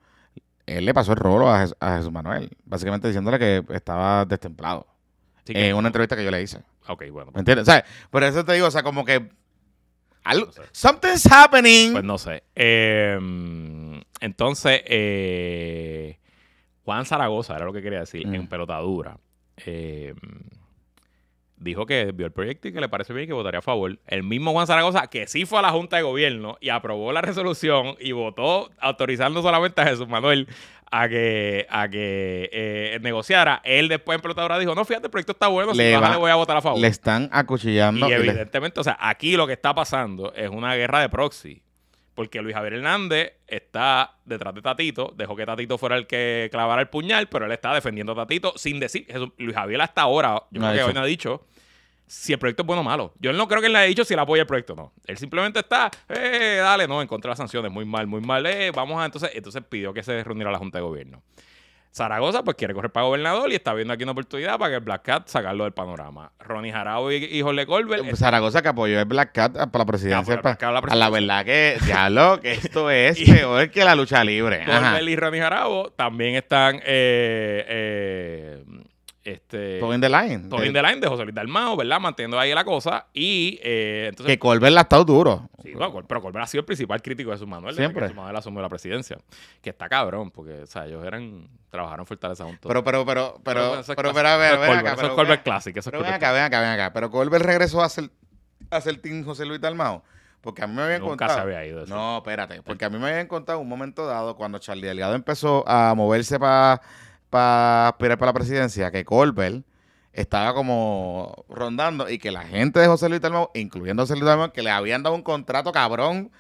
Él le pasó el rolo a, a Jesús Manuel, básicamente diciéndole que estaba destemplado. En una entrevista que yo le hice. Ok, bueno. ¿Me entiendes? O sea, por eso te digo, o sea, como que algo, No sé. something's happening. Pues no sé. Eh, entonces, eh, Juan Zaragoza, era lo que quería decir, Mm. en pelotadura, eh, dijo que vio el proyecto y que le parece bien y que votaría a favor. El mismo Juan Zaragoza, que sí fue a la Junta de Gobierno y aprobó la resolución y votó autorizando solamente a Jesús Manuel a que, a que eh, negociara. Él después en pelotadura dijo, no, fíjate, el proyecto está bueno, si Le va- le voy a votar a favor. le están acuchillando. Y y le- evidentemente, o sea, aquí lo que está pasando es una guerra de proxy. Porque Luis Javier Hernández está detrás de Tatito, dejó que Tatito fuera el que clavara el puñal, pero él está defendiendo a Tatito sin decir. Jesús- Luis Javier hasta ahora, yo No creo que hoy no ha dicho si el proyecto es bueno o malo. Yo no creo que él le haya dicho si él apoya el proyecto o no. Él simplemente está, eh, dale, no, en contra de las sanciones, muy mal, muy mal, eh, vamos a, entonces, entonces pidió que se reuniera la Junta de Gobierno. Zaragoza, pues quiere correr para gobernador y está viendo aquí una oportunidad para que el Black Cat sacarlo del panorama. Ronnie Jarabo y, y Jorge Colbert Zaragoza que apoyó el Black Cat para la presidencia. Para la a la presidencia. verdad que, diablo, que esto es Y- peor que la lucha libre. Colbert y Ronnie Jarabo también están eh, eh, este, Todo in the line. todo in the line de José Luis Dalmao, ¿verdad? Manteniendo ahí la cosa. Y eh, entonces. Que Colbert la ha estado duro. Sí, Col- pero Colbert ha sido el principal crítico de Jesús Manuel. Siempre. Jesús Manuel asumió la presidencia. Que está cabrón, porque, o sea, ellos eran. Trabajaron Fortaleza juntos. Pero, pero, pero, pero, pero, clásico. pero, a ver, ven acá, Eso es pero Colbert Classic. Eso es Pero ven acá, ven acá, ven acá. Pero Colbert regresó a ser, a Team José Luis Dalmao. Porque a mí me habían Nunca contado. se había ido eso. No, espérate. Porque a mí me habían contado un momento dado cuando Charlie Delgado empezó a moverse para aspirar para la presidencia que Colbert estaba como rondando y que la gente de José Luis Dalmau, incluyendo José Luis Dalmau, que le habían dado un contrato cabrón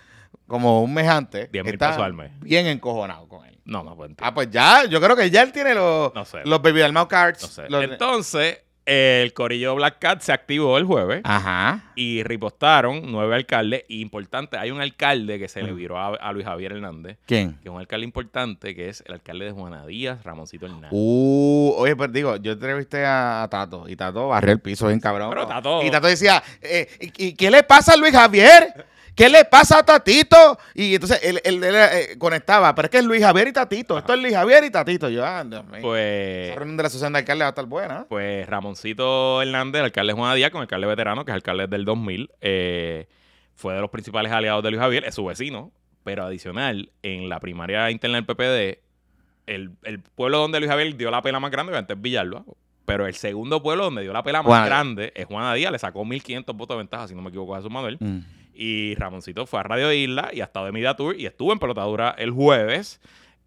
como un mes antes, 10 mil está pesos al mes. bien encojonado con él. No, no, pues Ah, pues ya, yo creo que ya él tiene los, No sé. los Baby Dalmau cards. no sé. los- Entonces, el corillo Black Cat se activó el jueves. Ajá. y ripostaron nueve alcaldes. Y importante, hay un alcalde que se le viró a, a Luis Javier Hernández, ¿Quién? que es un alcalde importante, que es el alcalde de Juana Díaz, Ramoncito Hernández. Uh, oye, pero digo, yo entrevisté a Tato y Tato barrió el piso bien cabrón. Pero Tato- Y Tato decía, eh, ¿y, y qué le pasa a Luis Javier? ¿Qué le pasa a Tatito? Y entonces él, él- él, eh, conectaba, pero es que es Luis Javier y Tatito. Esto es Luis Javier y Tatito. Yo, ah, Dios mío. Pues, Esa reunión de la asociación de alcaldes va a estar buena. pues Ramoncito Hernández, el alcalde de Juana Díaz, con el alcalde veterano, que es alcalde del 2000, eh, fue de los principales aliados de Luis Javier, es su vecino. Pero adicional, en la primaria interna del PPD, el, el pueblo donde Luis Javier dio la pela más grande, obviamente es Villalba. Pero el segundo pueblo donde dio la pela más grande es Juana Díaz, le sacó 1.500 votos de ventaja, si no me equivoco, a Jesús Manuel. Mm. Y Ramoncito fue a Radio Isla y ha estado de Media Tour y estuvo en pelotadura el jueves.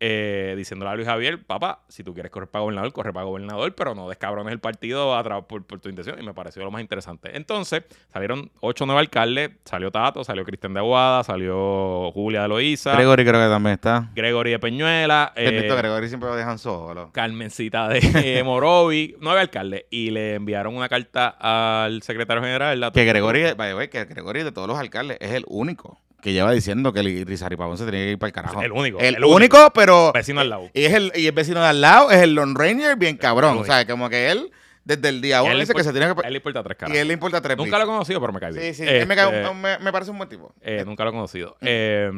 Eh, diciéndole a Luis Javier, papá, si tú quieres correr para gobernador, corre para gobernador, pero no descabrones el partido a por, por tu intención. Y me pareció lo más interesante. Entonces, salieron ocho nuevos alcaldes. Salió Tato, salió Cristian de Aguada, salió Julia de Loíza, Gregory creo que también está. Gregory de Peñuela. Visto eh, que Gregory siempre lo dejan solo. Carmencita de eh, Morovi, nueve alcaldes, y le enviaron una carta al secretario general. la- Que Gregory, by the way, que Gregory de todos los alcaldes es el único que lleva diciendo que el Rizari Pavón se tenía que ir para el carajo. El único, El, el único, único. pero. Vecino al lado. Y es el, y el vecino de al lado, es el Lone Ranger, bien cabrón. O sea, como que él, desde el día uno, dice que se tiene que. él le importa tres caras. Y él le importa tres Nunca lo he conocido, pero me cae bien. Sí, sí. él me, cae- Este, me, me parece un buen tipo. eh, nunca lo he conocido. Eh,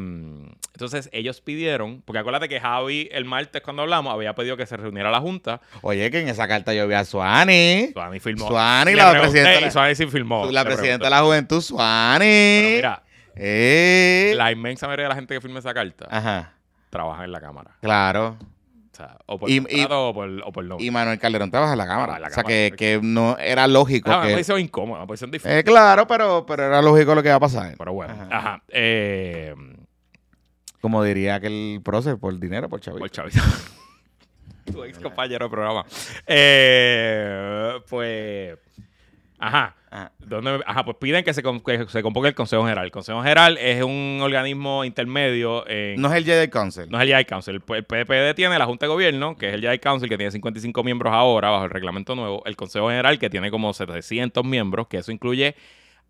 entonces, ellos pidieron, porque acuérdate que Javi el martes cuando hablamos había pedido que se reuniera la Junta. Oye, que en esa carta yo vi a Suani. Suani firmó. Suani, la presidenta Y Suani sí firmó. la presidenta de la juventud, Suani. Pero mira, Eh. la inmensa mayoría de la gente que firma esa carta Ajá, trabaja en la Cámara. claro. O sea, o por Y- contrato o por, o por no. Y Manuel Calderón trabaja en la Cámara. La o sea, Cámara, que, que no era lógico Ah, una que... posición incómoda, una posición difícil. Eh, claro, pero, pero era lógico lo que iba a pasar. pero bueno, Ajá. ajá. Eh, Como diría aquel prócer, por dinero, por chavito. por chavito. tu ex compañero de programa. Eh, pues. Ajá. Ajá. ¿Dónde- ajá, pues piden que se, que se convoque el Consejo General. El Consejo General es un organismo intermedio en, No es el Jedi Council. No es el Jedi Council. El, el PPD tiene la Junta de Gobierno, que es el Jedi Council, que tiene 55 miembros ahora bajo el reglamento nuevo. El Consejo General, que tiene como 700 miembros, que eso incluye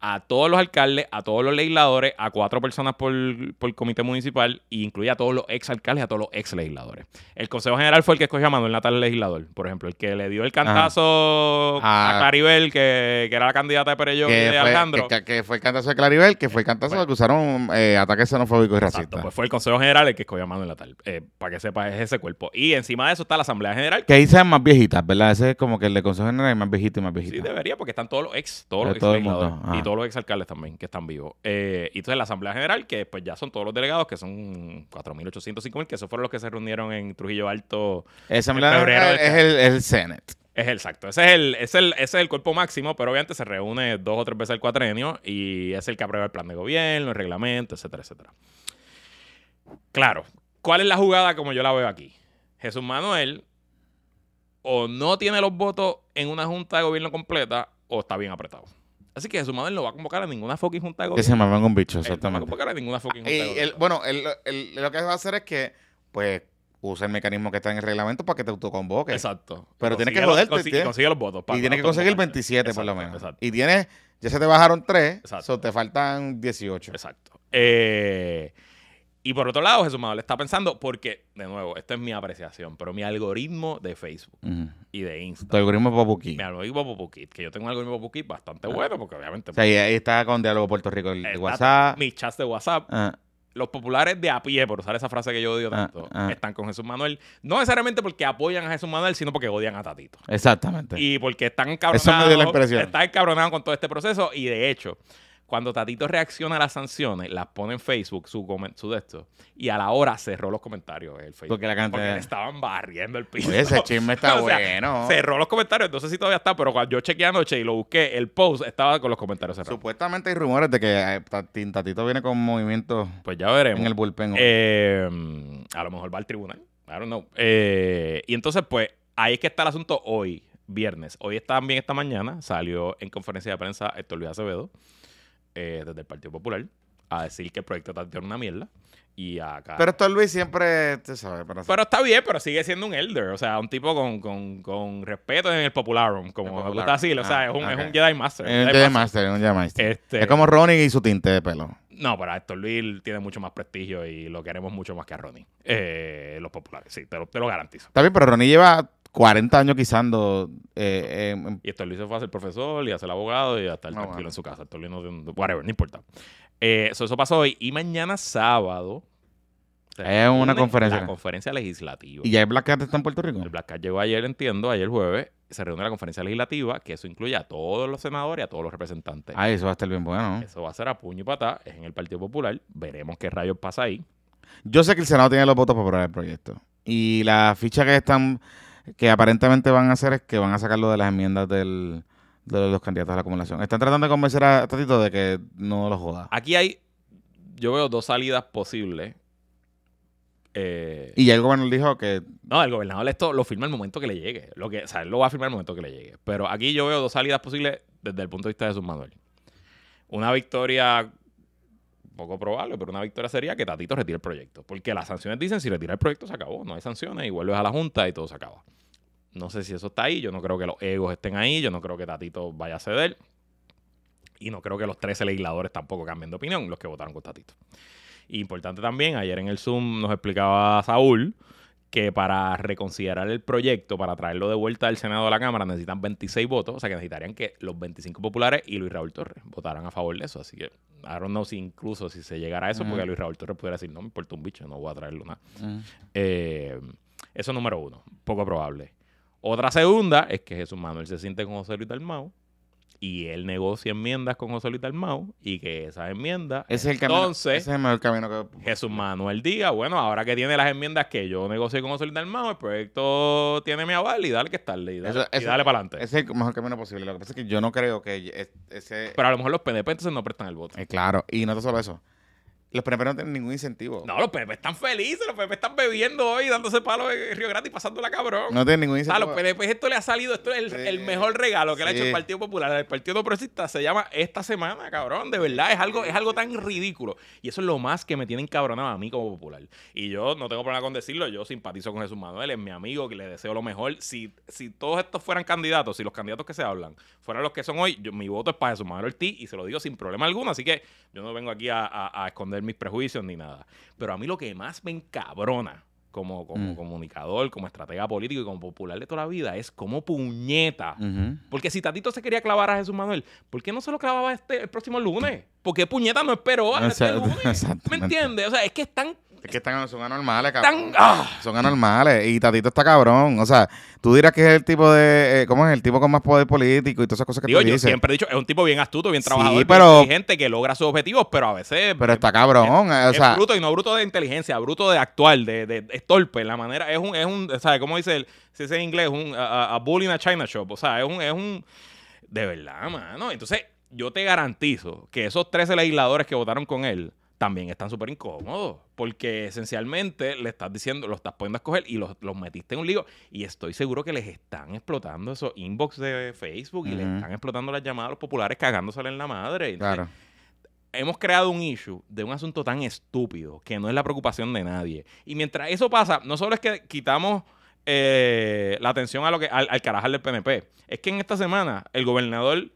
a todos los alcaldes, a todos los legisladores, a cuatro personas por, por comité municipal, e incluye a todos los ex alcaldes y a todos los ex legisladores. El Consejo General fue el que escogió a Manuel Natal legislador, por ejemplo, el que le dio el cantazo Ah. a Claribel, que, que era la candidata de Perello y que, de fue, Alejandro. que, que fue el cantazo de Claribel, que fue el cantazo de que usaron eh, ataques xenofóbicos y racistas. Pues fue el Consejo General el que escogió a Manuel Natal, eh, para que sepa, es ese cuerpo. Y encima de eso está la Asamblea General, Que ahí sean más viejitas, ¿verdad? Ese es como que el de Consejo General es más viejito y más viejito. Sí, debería, porque están todos los ex, todos De los ex todo el legisladores mundo, ajá. y todos los ex alcaldes también que están vivos. Eh, y entonces la Asamblea General, que pues ya son todos los delegados, que son 4.800, 5.000, que esos fueron los que se reunieron en Trujillo Alto. En febrero de es este el, el Senate. Es el exacto. Ese es el, ese es el, ese es el cuerpo máximo, pero obviamente se reúne dos o tres veces al cuatrenio y es el que aprueba el plan de gobierno, el reglamento, etcétera, etcétera. Claro, ¿cuál es la jugada como yo la veo aquí? Jesús Manuel o no tiene los votos en una junta de gobierno completa o está bien apretado. Así que Jesús Manuel no va a convocar a ninguna fucking junta de Que gobierno. se me van un bicho, Él no va a exactamente. convocar a ninguna fucking junta Y de gobierno. bueno, el- el- lo que va a hacer es que, pues, usa el mecanismo que está en el reglamento para que te autoconvoques. Exacto. Pero tienes que joderte, consigue- tienes- consigue los votos. para Y tienes que conseguir autoconvocarse. 27 por lo Exacto, menos. Exacto. Y tienes, ya se te bajaron 3, Exacto. so te faltan 18. Exacto. Eh, y por otro lado, Jesús Manuel está pensando, porque, de nuevo, esto es mi apreciación, pero mi algoritmo de Facebook y de Insta, Tu algoritmo Popuki. mi algoritmo Popukit, que yo tengo un algoritmo Popukit bastante bueno, porque obviamente O sea, ahí, ahí está con Diálogo Puerto Rico, el de WhatsApp. mis chats de WhatsApp, Ah, los populares de a pie, por usar esa frase que yo odio Ah, tanto, ah. están con Jesús Manuel. No necesariamente porque apoyan a Jesús Manuel, sino porque odian a Tatito. exactamente. Y porque están Eso encabronados. me dio la impresión. Están encabronados con todo este proceso. Y de hecho, cuando Tatito reacciona a las sanciones, las pone en Facebook, su, su de esto, y a la hora cerró los comentarios el Facebook. Porque la cantidad- Porque le estaban barriendo el piso. Oye, ese chisme está O sea, bueno. Cerró los comentarios, sé si todavía está, pero cuando yo chequeé anoche y lo busqué, el post estaba con los comentarios cerrados. Supuestamente hay rumores de que eh, Tati- Tatito viene con movimientos Pues ya veremos. en el bullpen. Eh, a lo mejor va al tribunal. I don't know. Eh, y entonces, pues, ahí es que está el asunto hoy, viernes. Hoy también esta mañana salió en conferencia de prensa Héctor Luis Acevedo, eh, desde el Partido Popular, a decir que el proyecto de Tatito era una mierda. Y acá. Pero esto Luis siempre, tú sabes, para Pero está bien, pero sigue siendo un elder. O sea, un tipo con, con, con respeto en el popularum, como El me gusta decirlo. O sea, Ah, es un, es ok. un Jedi Master. Es un Jedi Jedi Master. Es un Jedi Master. Este- Es como Ronnie y su tinte de pelo. No, pero Héctor Luis tiene mucho más prestigio y lo queremos mucho más que a Ronnie. Eh, los populares, sí, te lo, te lo garantizo. Está bien, pero Ronnie lleva 40 años guisando. Eh, en- Y Héctor Luis se fue a ser profesor y a ser abogado y hasta el Ah, tranquilo bueno. en su casa. Luis no, whatever, no importa. Eh, eso, eso pasó hoy. Y mañana sábado. Es una conferencia. La conferencia legislativa. y ya hay Black Cat está en Puerto Rico. El Black Card llegó ayer, entiendo, ayer jueves. Se reúne la conferencia legislativa, que eso incluye a todos los senadores y a todos los representantes. Ah, eso va a estar bien bueno. Eso va a ser a puño y patá. Es en el Partido Popular. Veremos qué rayos pasa ahí. Yo sé que el Senado tiene los votos para aprobar el proyecto. Y la ficha que están, que aparentemente van a hacer es que van a sacarlo de las enmiendas del, de los candidatos a la acumulación. Están tratando de convencer a Tatito de que no lo joda. Aquí hay, yo veo dos salidas posibles. Eh, Y ya el gobernador dijo que No, el gobernador esto lo firma el momento que le llegue. Lo que, o sea, él lo va a firmar el momento que le llegue. Pero aquí yo veo dos salidas posibles desde el punto de vista de Jesús Manuel. Una victoria poco probable, pero una victoria sería que Tatito retire el proyecto. Porque las sanciones dicen si retira el proyecto se acabó. No hay sanciones y vuelves a la Junta y todo se acaba. No sé si eso está ahí. Yo no creo que los egos estén ahí. Yo no creo que Tatito vaya a ceder. Y no creo que los 13 legisladores tampoco cambien de opinión, los que votaron con Tatito. Importante también, ayer en el Zoom nos explicaba Saúl que para reconsiderar el proyecto, para traerlo de vuelta al Senado a la Cámara, necesitan 26 votos, o sea que necesitarían que los 25 populares y Luis Raúl Torres votaran a favor de eso. Así que, I don't know si incluso si se llegara a eso, porque. Luis Raúl Torres pudiera decir, no me importa un bicho, no voy a traerlo nada. mm, Eh, eso es número uno, poco probable. Otra segunda es que Jesús Manuel se siente con José Luis Dalmau y él negocia enmiendas con José Luis Dalmau y que esas enmiendas, ese es el camino. entonces, ese es el mejor camino que. Jesús Manuel diga, bueno, ahora que tiene las enmiendas que yo negocié con José Luis Dalmau, el proyecto tiene mi aval y dale que estarle y dale, Eso- y dale para adelante. Ese es el mejor camino posible. Lo que pasa es que yo no creo que es- ese. Pero a lo mejor los PDP entonces no prestan el voto. Eh, claro, y no solo eso. Los PNP no tienen ningún incentivo. No, los PDP están felices, los PDP están bebiendo hoy, dándose palos en Río Grande y pasándola cabrón. No tienen ningún O sea, a incentivo. los PDP esto le ha salido, esto es el, Sí. el mejor regalo que le ha hecho el Partido Popular. El Partido Progresista se llama esta semana, cabrón. De verdad, es algo, es algo tan ridículo. Y eso es lo más que me tiene encabronado a mí como popular. Y yo no tengo problema con decirlo, yo simpatizo con Jesús Manuel, es mi amigo, que le deseo lo mejor. Si, si todos estos fueran candidatos, si los candidatos que se hablan fueran los que son hoy, yo- mi voto es para Jesús Manuel Ortiz y se lo digo sin problema alguno. Así que yo no vengo aquí a, a- a esconder mis prejuicios ni nada. Pero a mí lo que más me encabrona como, como Mm. comunicador, como estratega político y como popular de toda la vida es como puñeta. Porque si Tatito se quería clavar a Jesús Manuel, ¿por qué no se lo clavaba este, el próximo lunes? ¿Por qué puñeta no esperó a este lunes? ¿Me entiendes? O sea, es que están Es que están, son anormales, cabrón. tan... ¡ah! Son anormales. Y Tatito está cabrón. O sea, tú dirás que es el tipo de. eh, ¿Cómo es? El tipo con más poder político y todas esas cosas que Digo, tú yo dices. siempre he dicho, es un tipo bien astuto, bien Sí, trabajador, pero- bien inteligente, que logra sus objetivos, pero a veces... Pero está cabrón. o es sea, bruto y no bruto de inteligencia, bruto de actuar, de, de, es torpe en la manera, es un, es un, ¿sabes cómo dice el, si dice en inglés? Un, a, a- a bully in a China shop, o sea, es un, es un, de verdad, mano. Entonces, yo te garantizo que esos 13 legisladores que votaron con él también están súper incómodos, porque esencialmente le estás diciendo, lo estás poniendo a escoger y los, los metiste en un lío, y estoy seguro que les están explotando esos inbox de Facebook y les están explotando las llamadas a los populares cagándosele en la madre. Entonces, claro. hemos creado un issue de un asunto tan estúpido que no es la preocupación de nadie. Y mientras eso pasa, no solo es que quitamos eh, la atención a lo que al, al carajal del PNP, es que en esta semana el gobernador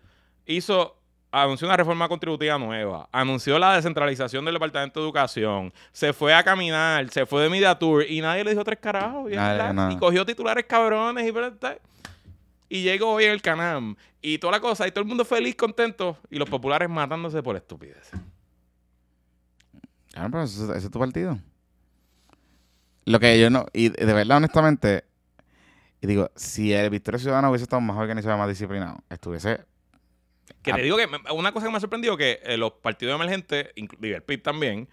hizo anunció una reforma contributiva nueva, anunció la descentralización del Departamento de Educación, se fue a caminar, se fue de Media Tour y nadie le dijo tres carajos. Y, cogió titulares cabrones y, y llegó hoy en el Canam y toda la cosa y todo el mundo feliz, contento y los populares matándose por estupidez. Claro, pero ese, ese es tu partido. Lo que yo no. Y de verdad, honestamente. Y digo, si el Victoria Ciudadana hubiese estado más organizado, más disciplinado, estuviese. Que Ah. te digo que una cosa que me ha sorprendido que eh, los partidos emergentes, inclusive el PIB también,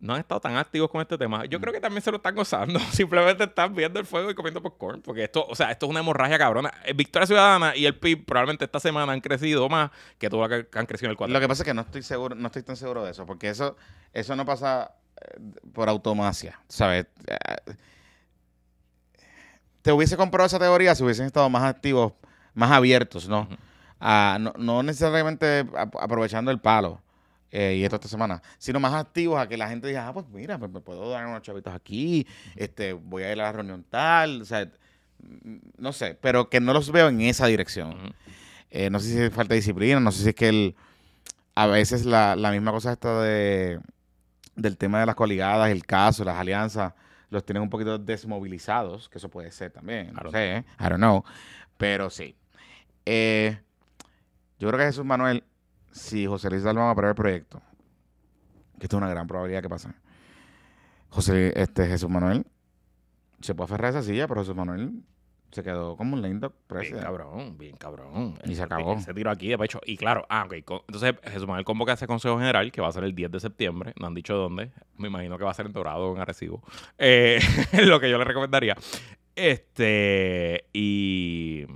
no han estado tan activos con este tema. Yo creo que también se lo están gozando. Simplemente están viendo el fuego y comiendo popcorn. Porque esto, o sea, esto es una hemorragia cabrona. Eh, Victoria Ciudadana y el PIB probablemente esta semana han crecido más que todo lo que, han crecido en el 4. Lo que pasa es que no estoy seguro, no estoy tan seguro de eso, porque eso, eso no pasa eh, por automacia, ¿sabes? Te hubiese comprado esa teoría si hubiesen estado más activos, más abiertos, ¿no? A- no, no necesariamente ap- aprovechando el palo. eh, y esto esta semana, sino más activos a que la gente diga, ah, pues mira, me puedo dar unos chavitos aquí, este, voy a ir a la reunión tal, o sea, mm, no sé, pero que no los veo en esa dirección. Eh, no sé si es falta de disciplina, no sé si es que el, a veces la, la misma cosa esta de del tema de las coligadas, el caso, las alianzas, los tienen un poquito desmovilizados, que eso puede ser también, no Claro. sé. I don't know, pero sí. Eh, yo creo que Jesús Manuel, si José Luis Dalmau va a aprobar el proyecto, que esto es una gran probabilidad que pase, José, este, Jesús Manuel se puede aferrar a esa silla, pero Jesús Manuel se quedó como un lindo Bien presidente. cabrón, bien cabrón. Y se acabó. Ese tiro aquí de pecho. Y claro, ah, ok. Entonces, Jesús Manuel convoca ese Consejo General que va a ser el 10 de septiembre. No han dicho dónde. Me imagino que va a ser en Dorado o en Arecibo. Eh, lo que yo le recomendaría. Este. Y.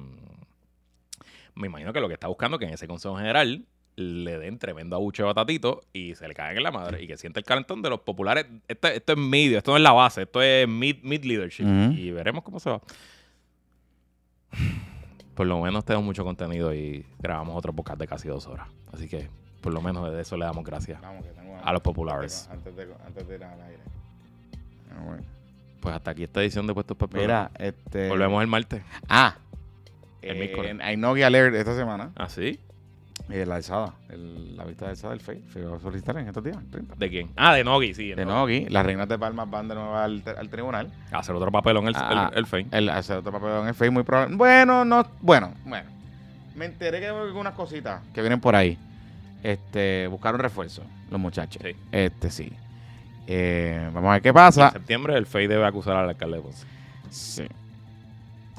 Me imagino que lo que está buscando es que en ese consejo general le den tremendo abucheo a Tatito y se le caigan en la madre y que siente el calentón de los populares. Esto, esto es medio, esto no es la base, esto es mid, mid leadership. Y veremos cómo se va. Por lo menos tenemos mucho contenido y grabamos otro podcast de casi dos horas. Así que por lo menos de eso le damos gracias Vamos, a los populares. Antes de, antes de ir al aire. Ah, bueno. Pues hasta aquí esta edición de Puestos por Mira, este. Volvemos el martes. Ah. El Eh, miércoles. hay Nogi Alert esta semana. ¿Ah, sí? Eh, la alzada. el- la vista de alzada del FEI. Se va a solicitar en estos días. el 30. ¿De quién? Ah, de Nogi, sí. De Nogi. Las reinas de Palmas van de nuevo al, al tribunal. Hacer otro papelón el, Ah, el, el hacer otro papel en el FEI muy probable. Bueno, no. Bueno, bueno. Me enteré que hay algunas cositas que vienen por ahí. Este, buscaron refuerzo, los muchachos. Sí. Este sí. Eh, vamos a ver qué En pasa. septiembre el FEI debe acusar al alcalde de Ponce. Sí.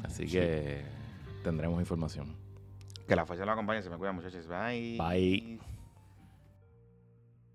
Así que tendremos información. Que la fuerza lo acompañe. Se me cuida, muchachos. Bye. Bye.